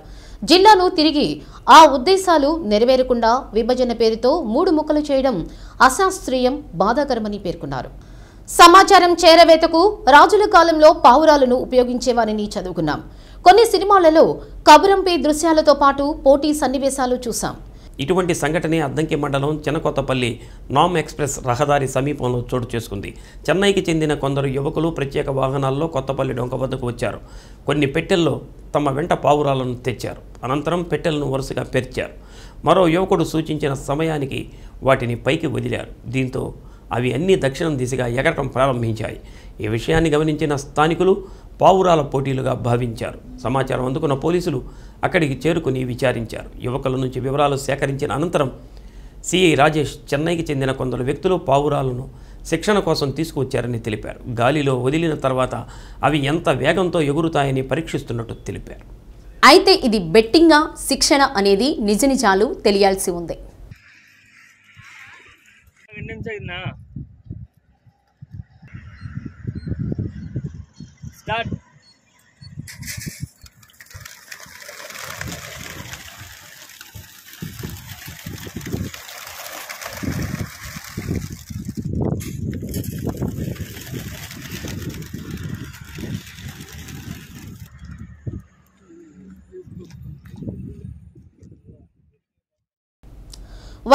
జిల్లాను తిరిగి ఆ ఉద్దేశాలు నెరవేరకుండా విభజన పేరుతో మూడు ముక్కలు చేయడం అశాస్త్రీయం బాధాకరమని పేర్కొన్నారు. సమాచారం చేరవేతకు రాజుల కాలంలో పావురాలను ఉపయోగించేవారని చదువుకున్నాం. కొన్ని సినిమాలలో కబురంపై దృశ్యాలతో పాటు పోటీ సన్నివేశాలు చూశాం. ఇటువంటి సంఘటనే అద్దంకి మండలం చిన్నకొత్తపల్లి నామ్ ఎక్స్ప్రెస్ రహదారి సమీపంలో చోటు చేసుకుంది. చెన్నైకి చెందిన కొందరు యువకులు ప్రత్యేక వాహనాల్లో కొత్తపల్లి డొంక వద్దకు వచ్చారు. కొన్ని పెట్టెల్లో తమ వెంట పావురాలను తెచ్చారు. అనంతరం పెట్టెలను వరుసగా పెర్చారు. మరో యువకుడు సూచించిన సమయానికి వాటిని పైకి వదిలారు. దీంతో అవి అన్ని దక్షిణం దిశగా ఎగరటం ప్రారంభించాయి. ఈ విషయాన్ని గమనించిన స్థానికులు పావురాల పోటీలుగా భావించారు. సమాచారం అందుకున్న పోలీసులు అక్కడికి చేరుకుని విచారించారు. యువకుల నుంచి వివరాలు సేకరించిన అనంతరం సిఐ రాజేష్ చెన్నైకి చెందిన కొందరు వ్యక్తులు పావురాలను శిక్షణ కోసం తీసుకువచ్చారని తెలిపారు. గాలిలో వదిలిన తర్వాత అవి ఎంత వేగంతో ఎగురుతాయని పరీక్షిస్తున్నట్టు తెలిపారు. అయితే ఇది బెట్టింగా శిక్షణ అనేది నిజ నిజాలు తెలియాల్సి ఉంది. స్టార్ట్.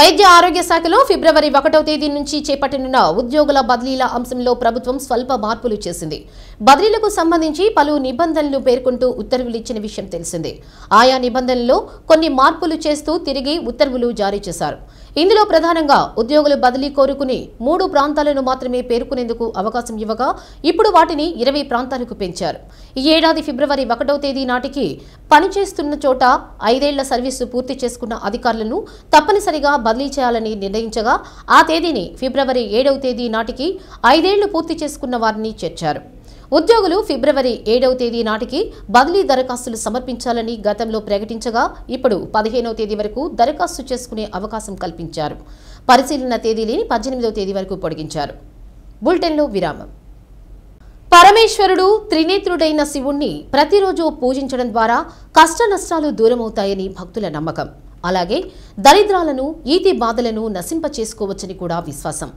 వైద్య ఆరోగ్య శాఖలో ఫిబ్రవరి ఒకటవ తేదీ నుంచి చేపట్టనున్న ఉద్యోగుల బదిలీల అంశంలో ప్రభుత్వం స్వల్ప మార్పులు చేసింది. బదిలీలకు సంబంధించి పలు నిబంధనలు పేర్కొంటూ ఉత్తర్వులు ఇచ్చిన విషయం తెలిసిందే. ఆయా నిబంధనల్లో కొన్ని మార్పులు చేస్తూ తిరిగి ఉత్తర్వులు జారీ చేశారు. ఇందులో ప్రధానంగా ఉద్యోగులు బదిలీ కోరుకుని మూడు ప్రాంతాలను మాత్రమే పేర్కొనేందుకు అవకాశం ఇవ్వగా ఇప్పుడు వాటిని ఇరవై ప్రాంతాలకు పెంచారు. ఈ ఏడాది ఫిబ్రవరి ఒకటవ తేదీ నాటికి పనిచేస్తున్న చోట ఐదేళ్ళ సర్వీసు పూర్తి చేసుకున్న అధికారులను తప్పనిసరిగా బదిలీ చేయాలని నిర్ణయించగా ఆ తేదీని ఫిబ్రవరి ఏడవ తేదీ నాటికి ఐదేళ్ళు పూర్తి చేసుకున్న వారిని చేర్చారు. ఉద్యోగులు ఫిబ్రవరి ఏడవ తేదీ నాటికి బదిలీ దరఖాస్తులు సమర్పించాలని గతంలో ప్రకటించగా ఇప్పుడు పదిహేనవ తేదీ వరకు దరఖాస్తు చేసుకునే అవకాశం కల్పించారు. పరిశీలన తేదీని పద్దెనిమిదవ తేదీ వరకు పొడిగించారు. బులెటిన్లో విరామం. పరమేశ్వరుడు త్రినేత్రుడైన శివుణ్ణి ప్రతిరోజు పూజించడం ద్వారా కష్ట నష్టాలు దూరమవుతాయని భక్తుల నమ్మకం. అలాగే దరిద్రాలను ఈతి బాధలను నశింప చేసుకోవచ్చని కూడా విశ్వాసం.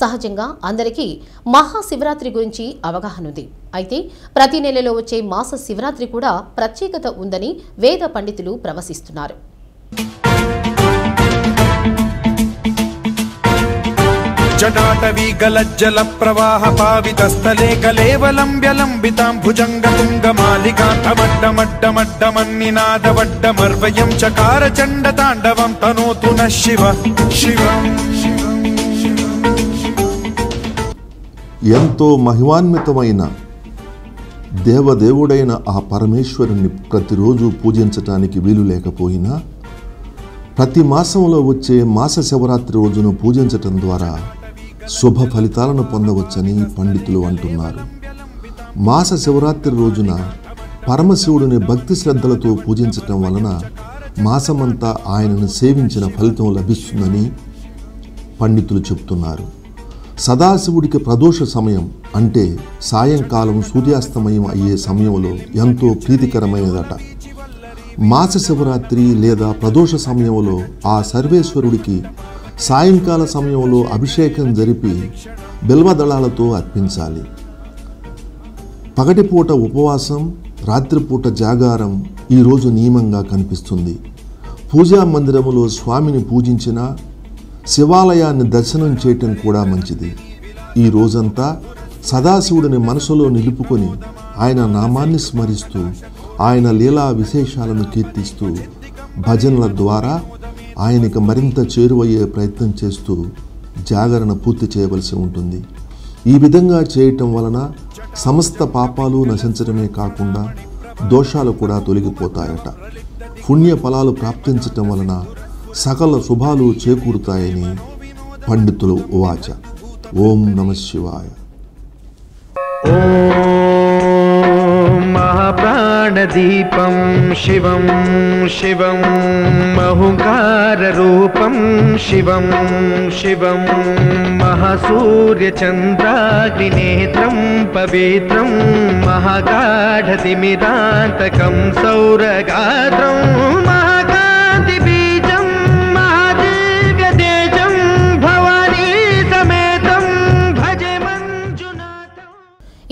సహజంగా అందరికీ మహాశివరాత్రి గురించి అవగాహన ఉంది. అయితే ప్రతి నెలలో వచ్చే మాస శివరాత్రి కూడా ప్రత్యేకత ఉందని వేద పండితులు ప్రవశిస్తున్నారు. జటాటవీ గలజ్జల ప్రవాహ పావితస్థలే కలేవలంబ్యలంబితాం భుజంగ తుంగ చకార చండ తాండవం తనోతు న శివ. శివం. ఎంతో మహిమాన్వితమైన దేవదేవుడైన ఆ పరమేశ్వరుని ప్రతిరోజు పూజించటానికి వీలు లేకపోయినా ప్రతి మాసంలో వచ్చే మాస శివరాత్రి రోజును పూజించటం ద్వారా శుభ ఫలితాలను పొందవచ్చని పండితులు అంటున్నారు. మాస శివరాత్రి రోజున పరమశివుడిని భక్తి శ్రద్ధలతో పూజించటం వలన మాసమంతా ఆయనను సేవించిన ఫలితం లభిస్తుందని పండితులు చెప్తున్నారు. సదాశివుడికి ప్రదోష సమయం అంటే సాయంకాలం సూర్యాస్తమయం అయ్యే సమయంలో ఎంతో ప్రీతికరమైనదట. మాస శివరాత్రి లేదా ప్రదోష సమయంలో ఆ సర్వేశ్వరుడికి సాయంకాల సమయంలో అభిషేకం జరిపి బిల్వదళాలతో అర్పించాలి. పగటిపూట ఉపవాసం రాత్రిపూట జాగారం ఈరోజు నియమంగా కనిపిస్తుంది. పూజా మందిరములో స్వామిని పూజించిన శివాలయాన్ని దర్శనం చేయటం కూడా మంచిది. ఈ రోజంతా సదాశివుడిని మనసులో నిలుపుకొని ఆయన నామాన్ని స్మరిస్తూ ఆయన లీలా విశేషాలను కీర్తిస్తూ భజనల ద్వారా ఆయనకి మరింత చేరువయ్యే ప్రయత్నం చేస్తూ జాగరణ పూర్తి చేయవలసి ఉంటుంది. ఈ విధంగా చేయటం వలన సమస్త పాపాలు నశించడమే కాకుండా దోషాలు కూడా తొలగిపోతాయట. పుణ్య ఫలాలు ప్రాప్తించటం వలన సకల శుభాలు చేకూరుతాయని పండితులు ఉవాచ ఓం నమ శివాయ महाप्राणदीपं शिवं शिवं महुकाररूपं शिवं शिवं महासूर्यचन्द्राग्निनेत्रं पवित्रं महागाढतिमिरान्तकं सौरगात्रं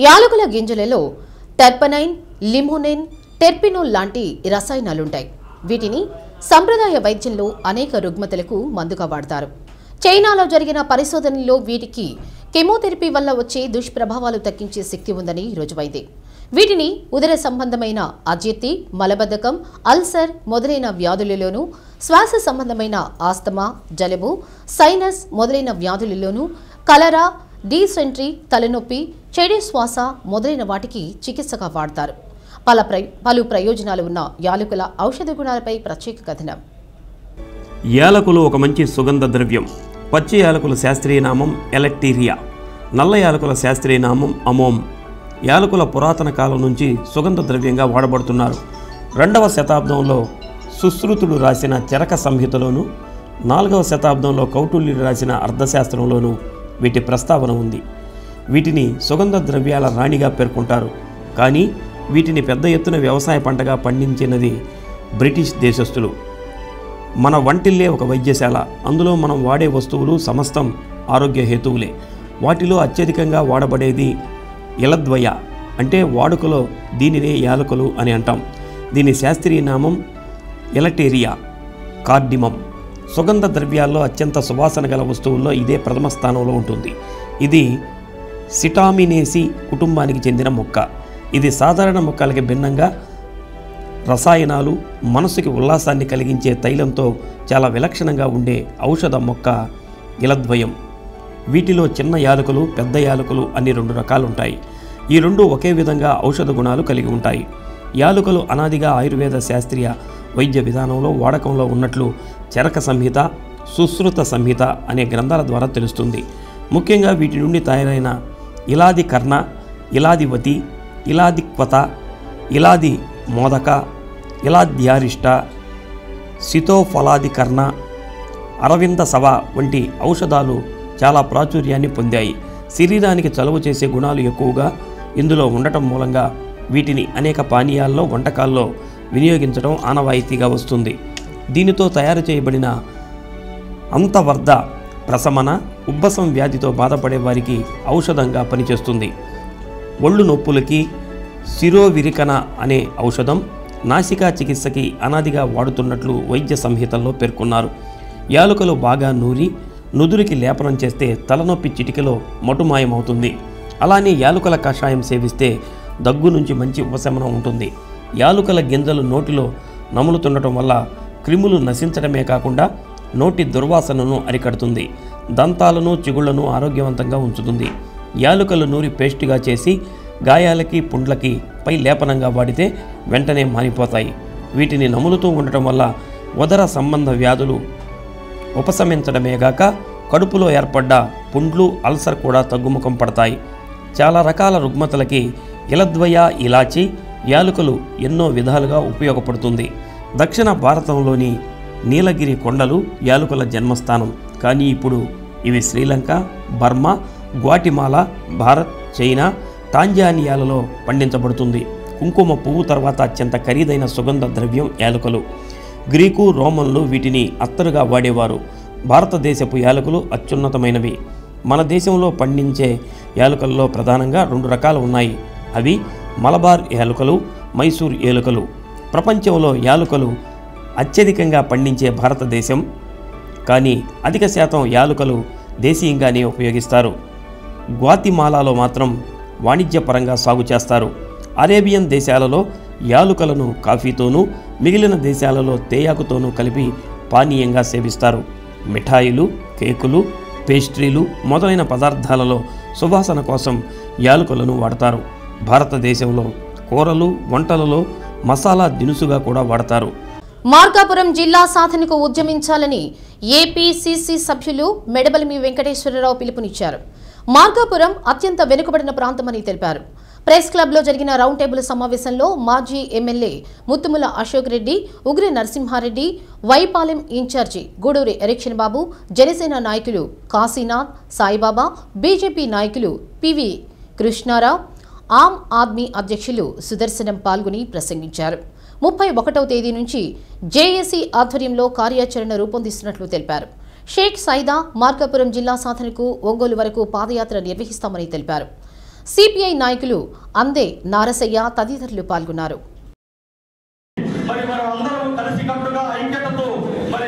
యాలకుల గింజలలో టెర్పనైన్ లిమోనైన్ టెర్పినోల్ లాంటి రసాయనాలుంటాయి. వీటిని సంప్రదాయ వైద్యంలో అనేక రుగ్మతలకు మందుగా వాడతారు. చైనాలో జరిగిన పరిశోధనలో వీటికి కెమోథెరపీ వల్ల వచ్చే దుష్ప్రభావాలు తగ్గించే శక్తి ఉందని రుజువైంది. వీటిని ఉదర సంబంధమైన అజీర్తి మలబద్ధకం అల్సర్ మొదలైన వ్యాధులలోనూ శ్వాస సంబంధమైన ఆస్తమా జలుబు సైనస్ మొదలైన వ్యాధులలోనూ కలరా డీసెంట్రీ తలనొప్పి చెడు శ్వాస మొదలైన వాటికి చికిత్సగా వాడతారు. పల పలు ప్రయోజనాలు ఉన్న యాలకుల ఔషధ గుణాలపై ప్రత్యేక కథనం. యాలకులు ఒక మంచి సుగంధ ద్రవ్యం. పచ్చి యాలకుల శాస్త్రీయ నామం ఎలక్టీరియా. నల్ల యాలకుల శాస్త్రీయ నామం అమోమ్. యాలకుల పురాతన కాలం నుంచి సుగంధ ద్రవ్యంగా వాడబడుతున్నారు. రెండవ శతాబ్దంలో సుశ్రుతుడు రాసిన చరక సంహితలోను నాలుగవ శతాబ్దంలో కౌటుల్యుడు రాసిన అర్థశాస్త్రంలోనూ వీటి ప్రస్తావన ఉంది. వీటిని సుగంధ ద్రవ్యాల రాణిగా పేర్కొంటారు. కానీ వీటిని పెద్ద ఎత్తున వ్యవసాయ పంటగా పండించినది బ్రిటిష్ దేశస్థులు. మన వంటిల్లే ఒక వైద్యశాల. అందులో మనం వాడే వస్తువులు సమస్తం ఆరోగ్య హేతువులే. వాటిలో అత్యధికంగా వాడబడేది ఇలద్వయ అంటే వాడుకలో దీనినే యాలకులు అని అంటాం. దీని శాస్త్రీయ నామం ఎలటేరియా కార్డిమం సుగంధ ద్రవ్యాల్లో అత్యంత సువాసన గల వస్తువుల్లో ఇదే ప్రథమ స్థానంలో ఉంటుంది. ఇది సిటామినేసి కుటుంబానికి చెందిన మొక్క. ఇది సాధారణ మొక్కలకి భిన్నంగా రసాయనాలు మనసుకి ఉల్లాసాన్ని కలిగించే తైలంతో చాలా విలక్షణంగా ఉండే ఔషధ మొక్క ఇలద్వయం. వీటిలో చిన్న యాలకులు పెద్ద యాలకులు అన్ని రెండు రకాలు ఉంటాయి ఈ రెండు ఒకే విధంగా ఔషధ గుణాలు కలిగి ఉంటాయి. యాలుకలు అనాదిగా ఆయుర్వేద శాస్త్రీయ వైద్య విధానంలో వాడకంలో ఉన్నట్లు చరక సంహిత సుశ్రుత సంహిత అనే గ్రంథాల ద్వారా తెలుస్తుంది. ముఖ్యంగా వీటి నుండి తయారైన ఇలాది కర్ణ ఇలాదివతి ఇలాదిక్వత ఇలాది మోదక ఇలాద్యారిష్ట సితోఫలాదికర్ణ అరవింద సవ వంటి ఔషధాలు చాలా ప్రాచుర్యాన్ని పొందాయి. శరీరానికి చలువ చేసే గుణాలు ఎక్కువగా ఇందులో ఉండటం మూలంగా వీటిని అనేక పానీయాల్లో వంటకాల్లో వినియోగించడం ఆనవాయితీగా వస్తుంది. దీనితో తయారు చేయబడిన అంతవర్ధ ప్రసమన ఉబ్బసం వ్యాధితో బాధపడే వారికి ఔషధంగా పనిచేస్తుంది. ఒళ్ళు నొప్పులకి శిరోవిరికన అనే ఔషధం నాసికా చికిత్సకి అనాదిగా వాడుతున్నట్లు వైద్య సంహితల్లో పేర్కొన్నారు. యాలుకలు బాగా నూరి నుదురికి లేపనం చేస్తే తలనొప్పి చిటికలో మటుమాయమవుతుంది. అలానే యాలుకల కషాయం సేవిస్తే దగ్గు నుంచి మంచి ఉపశమనం ఉంటుంది. యాలుకల గింజలు నోటిలో నములుతుండటం వల్ల క్రిములు నశించడమే కాకుండా నోటి దుర్వాసనను అరికడుతుంది. దంతాలను చిగుళ్ళను ఆరోగ్యవంతంగా ఉంచుతుంది. యాలుకలు నూరి పేస్టుగా చేసి గాయాలకి పుండ్లకి పై లేపనంగా వాడితే వెంటనే మానిపోతాయి. వీటిని నములుతూ ఉండటం వల్ల ఉదర సంబంధ వ్యాధులు ఉపశమించడమే గాక కడుపులో ఏర్పడ్డ పుండ్లు అల్సర్ కూడా తగ్గుముఖం పడతాయి. చాలా రకాల రుగ్మతలకి ఇలద్వయ ఇలాచి యాలుకలు ఎన్నో విధాలుగా ఉపయోగపడుతుంది. దక్షిణ భారతంలోని నీలగిరి కొండలు యాలకుల జన్మస్థానం. కానీ ఇప్పుడు ఇవి Sri Lanka Burma Guatemala Bharat China టాంజానియాలలో పండించబడుతుంది. కుంకుమ పువ్వు తర్వాత అత్యంత ఖరీదైన సుగంధ ద్రవ్యం యాలకులు. గ్రీకు రోమన్లు వీటిని అత్తరుగా వాడేవారు. భారతదేశపు యాలకులు అత్యున్నతమైనవి. మన దేశంలో పండించే యాలకులలో ప్రధానంగా రెండు రకాలు ఉన్నాయి. అవి మలబార్ యాలకులు మైసూర్ ఏలుకలు ప్రపంచంలో యాలకులు అత్యధికంగా పండించే భారతదేశం. కానీ అధిక శాతం యాలుకలు దేశీయంగానే ఉపయోగిస్తారు. గ్వాతిమాలాలో మాత్రం వాణిజ్యపరంగా సాగు చేస్తారు. అరేబియన్ దేశాలలో యాలుకలను కాఫీతోనూ మిగిలిన దేశాలలో తేయాకుతోనూ కలిపి పానీయంగా సేవిస్తారు. మిఠాయిలు కేకులు పేస్ట్రీలు మొదలైన పదార్థాలలో సువాసన కోసం యాలుకలను వాడతారు. భారతదేశంలో కూరలు వంటలలో మసాలా దినుసుగా కూడా వాడతారు. మార్కాపురం జిల్లా సాధనకు ఉద్యమించాలని ఏపీసీసీ సభ్యులు మెడబలిమి వెంకటేశ్వరరావు పిలుపునిచ్చారు. మార్కాపురం అత్యంత వెనుకబడిన ప్రాంతమని తెలిపారు. ప్రెస్ క్లబ్లో జరిగిన రౌండ్ టేబుల్ సమావేశంలో మాజీ ఎమ్మెల్యే ముత్తుముల అశోక్ రెడ్డి ఉగ్రి నరసింహారెడ్డి వైపాలెం ఇన్ఛార్జి గూడూరి ఎరక్షన్ బాబు జనసేన నాయకులు కాశీనాథ్ సాయిబాబా బీజేపీ నాయకులు పివి కృష్ణారావు ఆమ్ ఆద్మీ అధ్యక్షులు సుదర్శనం పాల్గొని ప్రసంగించారు. ముప్పై ఒకటవ తేదీ నుంచి జేఏసీ ఆధ్వర్యంలో కార్యాచరణ రూపొందిస్తున్నట్లు తెలిపారు. షేక్ సైదా మార్కాపురం జిల్లా సాధనకు ఒంగోలు వరకు పాదయాత్ర నిర్వహిస్తామని తెలిపారు. సిపిఐ నాయకులు అందే నారసయ్య తదితరులు పాల్గొన్నారు మరి మనం అందరం కలిసికట్టుగా ఐక్యతతో మరి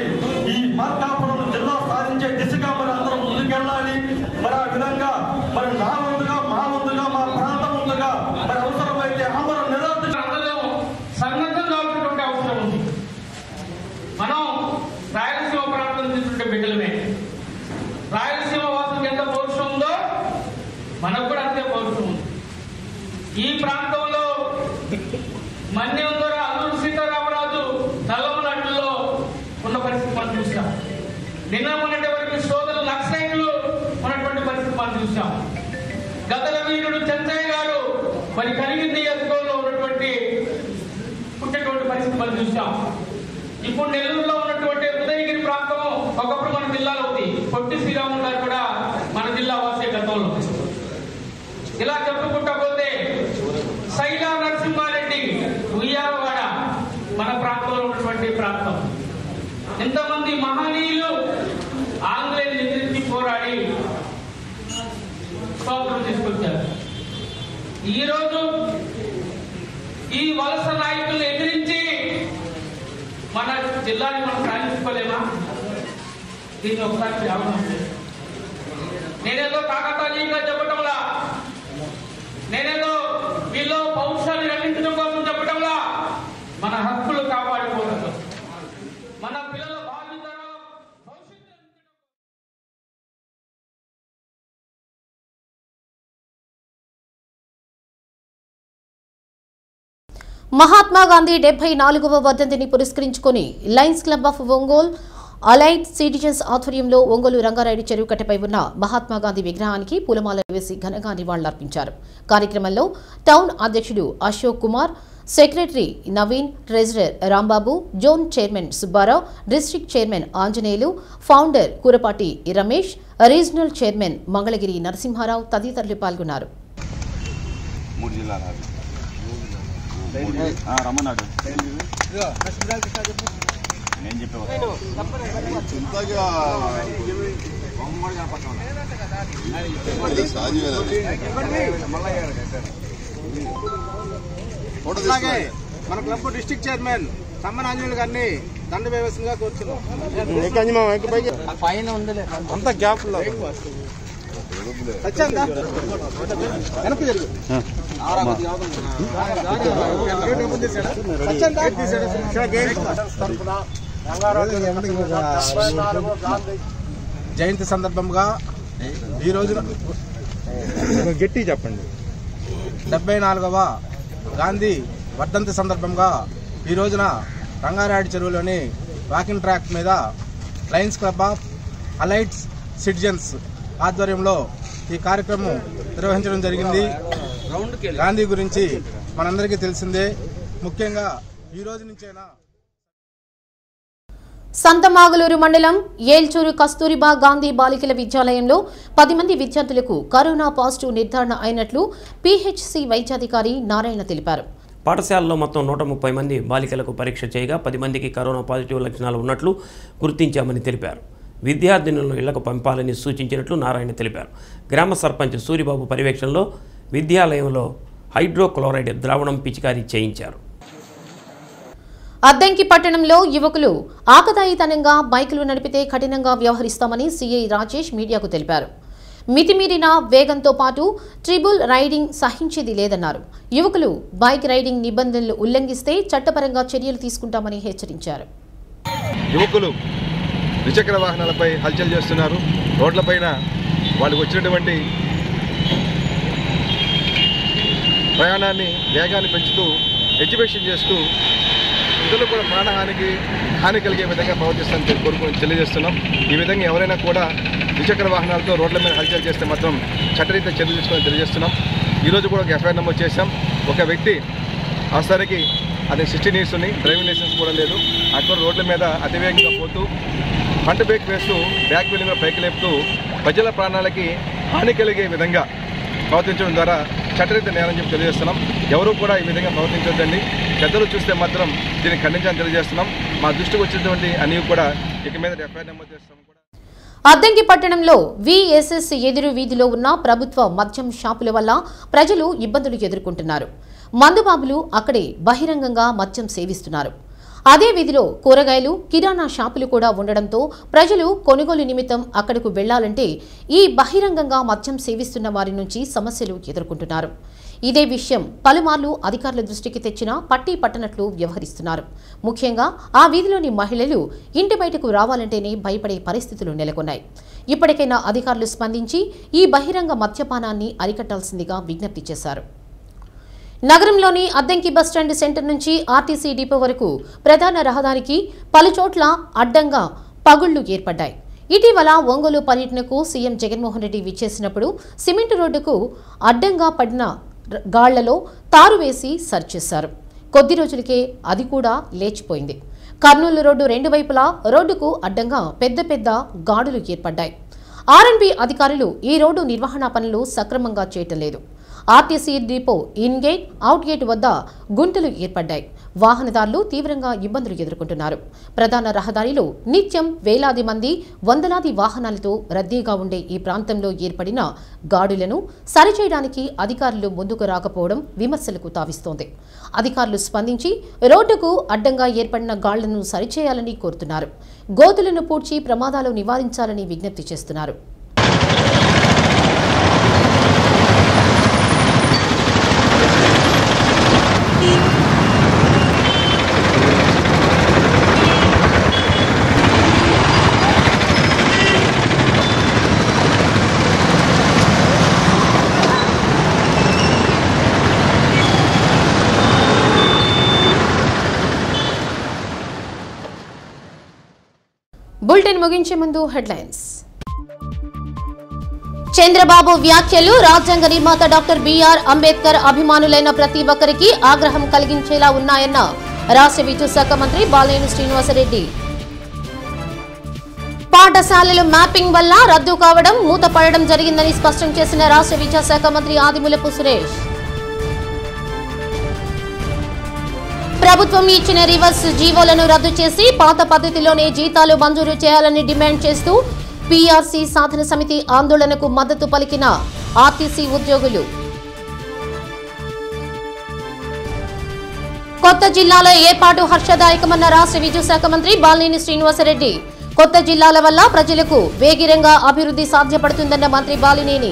ఈ మార్కాపురం జిల్లా సాధించే దిశగా మరి అందరం ముందుకెళ్ళాలి మరి ఆ విధంగా మరి నా వంతుగా మా వంతుగా మా ప్రాంతం వంతుగా మరి అవసరమైతే అందరం నిరాశ సన్నద్ధంగా ఉన్నటువంటి అవసరం ఉంది మనం రాయలసీమ ప్రాంతం తీసుకుంటే బిడ్డలమే రాయలసీమ వాసులకు ఎంత పౌరుషం ఉందో మనకు కూడా అంతే పౌరుషం ఉంది ఈ ప్రాంతంలో మన్యం ద్వారా అల్లూరు సీతారామరాజు నల్లమలడ్డులో ఉన్న పరిస్థితి మనం చూసాం నిన్న మొన్నటి వరకు సోదరులు నక్సైట్లు ఉన్నటువంటి పరిస్థితి మనం చూసాం గతల వీరుడు చంద్రయ్య గారు మరి కలిగింది ఎత్తుకోలో ఉన్నటువంటి పుట్టినటువంటి పరిస్థితి మనం చూసాం ఇప్పుడు నెల్లూరులో ఉన్నటువంటి ఉదయగిరి ప్రాంతం ఒకప్పుడు మన జిల్లాలో ఉంది. పొట్టి శ్రీరాములు గారు కూడా మన జిల్లా వాసే గతంలో ఇలా చెప్పుకుంటా పోతే శైలా నరసింహారెడ్డి ఉయ్యాలవాడ మన ప్రాంతంలో ఉన్నటువంటి ప్రాంతం ఎంతమంది మహనీయులు ఆంగ్లేయులు ఎదిరించి పోరాడి స్వాతంత్రం తీసుకొచ్చారు ఈరోజు ఈ వలస నాయకులను ఎదిరించి మన జిల్లాని మనం సాధించుకోలేమా దీన్ని ఒకసారి ఆలోచించండి నేనేదో కాకతాళీయంగా చెప్పటంలా. నేనేదో వీళ్ళు పౌరుషాన్ని రక్షించడం కోసం చెప్పటంలా. మన హక్కులు కాపాడుకోవడం మన పిల్లల మహాత్మా గాంధీ డెబ్బై నాలుగవ వర్ధంతిని పురస్కరించుకొని Lions club of Ongole allied citizens ఆధ్వర్యంలో ఒంగోలు రంగారాయుడు చెరువు కట్టపై ఉన్న మహాత్మా గాంధీ విగ్రహానికి పూలమాల వేసి ఘనంగా నివాళులర్పించారు. కార్యక్రమంలో టౌన్ అధ్యక్షుడు Ashok Kumar secretary Naveen treasurer Rambabu zone chairman Subbarao district chairman Anjaneyulu founder Kurapati Ramesh regional chairman Mangalagiri Narasimharao తదితరులు పాల్గొన్నారు. మూడు జిల్లాలు అవి. ఆ, రమ్మన్నాడు నేను అలాగే మన club district chairman Tammana Anjaneyulu గారిని దండ వ్యవస్థగా కోరుతున్నాం పైన ఉందిలే. అంత గ్యాప్ వెనక్కి జరుగు జయంతి సందర్భంగా ఈ రోజున గట్టి చెప్పండి. డెబ్బై నాలుగవ గాంధీ వర్ధంతి సందర్భంగా ఈ రోజున రంగారాయుడు చెరువులోని వాకింగ్ ట్రాక్ మీద Lions club of allied citizens ఆధ్వర్యంలో ఈ కార్యక్రమం నిర్వహించడం జరిగింది. గాంధీ గురించి మనందరికీ తెలిసిందే. ముఖ్యంగా ఈ రోజు నుంచైనా సంతమాగులూరు మండలం ఏల్చూరు కస్తూరిబా గాంధీ బాలికల విద్యాలయంలో పది మంది విద్యార్థులకు కరోనా పాజిటివ్ నిర్ధారణ అయినట్లు పీహెచ్సి వైద్యాధికారి నారాయణ తెలిపారు. పాఠశాలలో మొత్తం నూట ముప్పై మంది బాలికలకు పరీక్ష చేయగా పది మందికి కరోనా పాజిటివ్ లక్షణాలు ఉన్నట్లు గుర్తించామని తెలిపారు. విద్యార్థినులను ఇళ్ళకు పంపాలని సూచించినట్లు నారాయణ తెలిపారు. గ్రామ సర్పంచ్ సూరిబాబు పర్యవేక్షణలో విద్యాలయంలో హైడ్రోక్లోరైడ్ ద్రావణం పిచికారీ చేయించారు. అద్దంకి పట్టణంలో యువకులు ఆకతాయితనంగా బైకులు నడిపితే కఠినంగా వ్యవహరిస్తామని సీఐ రాజేష్ మీడియాకు తెలిపారు. మితిమీరిన వేగంతో పాటు ట్రిబుల్ రైడింగ్ సహించేది లేదన్నారు. యువకులు బైక్ రైడింగ్ నిబంధనలు ఉల్లంఘిస్తే చట్టపరంగా చర్యలు తీసుకుంటామని హెచ్చరించారు. యువకులు ద్విచక్ర వాహనాలపై హల్చల్ చేస్తున్నారు. రోడ్లపైన వాళ్ళకు వచ్చినటువంటి ప్రయాణాన్ని వేగాన్ని పెంచుతూ ఎడ్యుకేషన్ చేస్తూ ఇతరులు కూడా ప్రాణహానికి హాని కలిగే విధంగా ప్రవర్తిస్తామని కోరుకుని తెలియజేస్తున్నాం. ఈ విధంగా ఎవరైనా కూడా ద్విచక్ర వాహనాలతో రోడ్ల మీద హల్చల్ చేస్తే మాత్రం చట్టరీత్యా చర్యలు తీసుకొని తెలియజేస్తున్నాం. ఈరోజు కూడా ఒక ఎఫ్ఐఆర్ నమోదు చేశాం. ఒక వ్యక్తి అవసరానికి అది సిక్స్టీన్ ఇయర్స్ ఉన్నాయి డ్రైవింగ్ లైసెన్స్ కూడా లేదు. అక్కడ రోడ్ల మీద అతివేగంగా పోతూ పంట బ్రేక్ వేస్తూ బ్యాక్ వీల్ మీద పైకి లేపుతూ ప్రజల ప్రాణాలకి హాని కలిగే విధంగా ప్రవర్తించడం ద్వారా చట్టరీత్యా నేరని చెప్పి తెలియజేస్తున్నాం. ఎవరు కూడా ఈ విధంగా ప్రవర్తించొద్దండి. పెద్దలు చూస్తే మాత్రం దీన్ని ఖండించాలని తెలియజేస్తున్నాం. మా దృష్టికి వచ్చినటువంటి అన్ని కూడా ఇక మీద ఎఫ్ఐఆర్ నమోదు చేస్తాం. అద్దంకి పట్టణంలో విఎస్ఎస్ ఎదురు వీధిలో ఉన్న ప్రభుత్వ మద్యం షాపుల వల్ల ప్రజలు ఇబ్బందులు ఎదుర్కొంటున్నారు. మందుబాబులు అక్కడే బహిరంగంగా మద్యం సేవిస్తున్నారు. అదే వీధిలో కూరగాయలు కిరాణా షాపులు కూడా ఉండడంతో ప్రజలు కొనుగోలు నిమిత్తం అక్కడకు వెళ్ళాలంటే ఈ బహిరంగంగా మద్యం సేవిస్తున్న వారి నుంచి సమస్యలు ఎదుర్కొంటున్నారు. ఇదే విషయం పలుమార్లు అధికారుల దృష్టికి తెచ్చినా పట్టి పట్టనట్లు వ్యవహరిస్తున్నారు. ముఖ్యంగా ఆ వీధిలోని మహిళలు ఇంటి బయటకు రావాలంటేనే భయపడే పరిస్థితులు నెలకొన్నాయి. ఇప్పటికైనా అధికారులు స్పందించి ఈ బహిరంగ మద్యపానాన్ని అరికట్టాల్సిందిగా విజ్ఞప్తి చేశారు. నగరంలోని అద్దెంకి బస్టాండ్ సెంటర్ నుంచి ఆర్టీసీ డిపో వరకు ప్రధాన రహదారికి పలుచోట్ల అడ్డంగా పగుళ్ళు ఏర్పడ్డాయి. ఇటీవల ఒంగోలు పర్యటనకు సీఎం జగన్మోహన్ రెడ్డి విచ్చేసినప్పుడు సిమెంట్ రోడ్డుకు అడ్డంగా పడిన గాళ్ళలో తారు వేసి సర్చ్ చేశారు. కొద్ది రోజులకే అది కూడా లేచిపోయింది. కర్నూలు రోడ్డు రెండు వైపులా రోడ్డుకు అడ్డంగా పెద్ద పెద్ద గాడులు ఏర్పడ్డాయి. ఆర్ఎన్బి అధికారులు ఈ రోడ్డు నిర్వహణ పనులు సక్రమంగా చేయటం లేదు. RTC depot in gate out gate వద్ద గుంటలు ఏర్పడ్డాయి. వాహనదారులు తీవ్రంగా ఇబ్బందులు ఎదుర్కొంటున్నారు. ప్రధాన రహదారిలో నిత్యం వేలాది మంది వందలాది వాహనాలతో రద్దీగా ఉండే ఈ ప్రాంతంలో ఏర్పడిన గాడులను సరిచేయడానికి అధికారులు ముందుకు రాకపోవడం విమర్శలకు తావిస్తోంది. అధికారులు స్పందించి రోడ్డుకు అడ్డంగా ఏర్పడిన గాళ్ళను సరిచేయాలని కోరుతున్నారు. గోతులను పూడ్చి ప్రమాదాలు నివారించాలని విజ్ఞప్తి చేస్తున్నారు. బులెటిన్ ముగించే ముందు హెడ్లైన్స్. చంద్రబాబు వ్యాఖ్యలు రాజ్యాంగ నిర్మాత డాక్టర్ బిఆర్ అంబేద్కర్ అభిమానులైన ప్రతి ఒక్కరికి ఆగ్రహం కలిగించేలా ఉన్నాయన్న రాష్ట్ర విద్యుత్ శాఖ మంత్రి బాలేని శ్రీనివాసరెడ్డి. పాఠశాలలు మ్యాపింగ్ వల్ల రద్దు కావడం మూతపడడం జరిగిందని స్పష్టం చేసిన రాష్ట్ర విద్యాశాఖ మంత్రి ఆదిమూలపు సురేష్. ప్రభుత్వం ఇచ్చిన రివర్స్ జీవోలను రద్దు చేసి పాత పద్ధతిలోనే జీతాలు మంజూరు చేయాలని డిమాండ్ చేస్తూ పీఆర్సీ సాధన సమితి ఆందోళనకు మద్దతు పలికిన ఆర్టీసీ ఉద్యోగులు. కొత్త జిల్లాల ఏర్పాటు హర్షదాయకమన్న రాష్ట్ర విద్యుశాఖ మంత్రి బాలినేని శ్రీనివాసరెడ్డి. కొత్త జిల్లాల వల్ల ప్రజలకు వేగిరంగా అభివృద్ధి సాధ్యపడుతుందన్న మంత్రి బాలినేని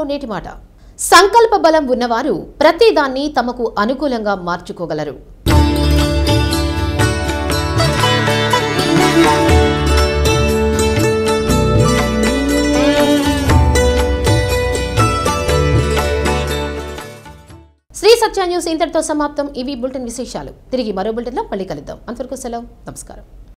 సత్య నేటి మాట. సంకల్ప బలం ఉన్నవారు ప్రతిదాన్ని తమకు అనుకూలంగా మార్చుకోగలరు. శ్రీ సత్య న్యూస్ ఇంతటితో సమాప్తం. ఇవి బులెటిన్ విశేషాలు. తిరిగి మరో బులెటిన్లో మళ్ళీ కలుద్దాం. అంతవరకు సెలవు. నమస్కారం.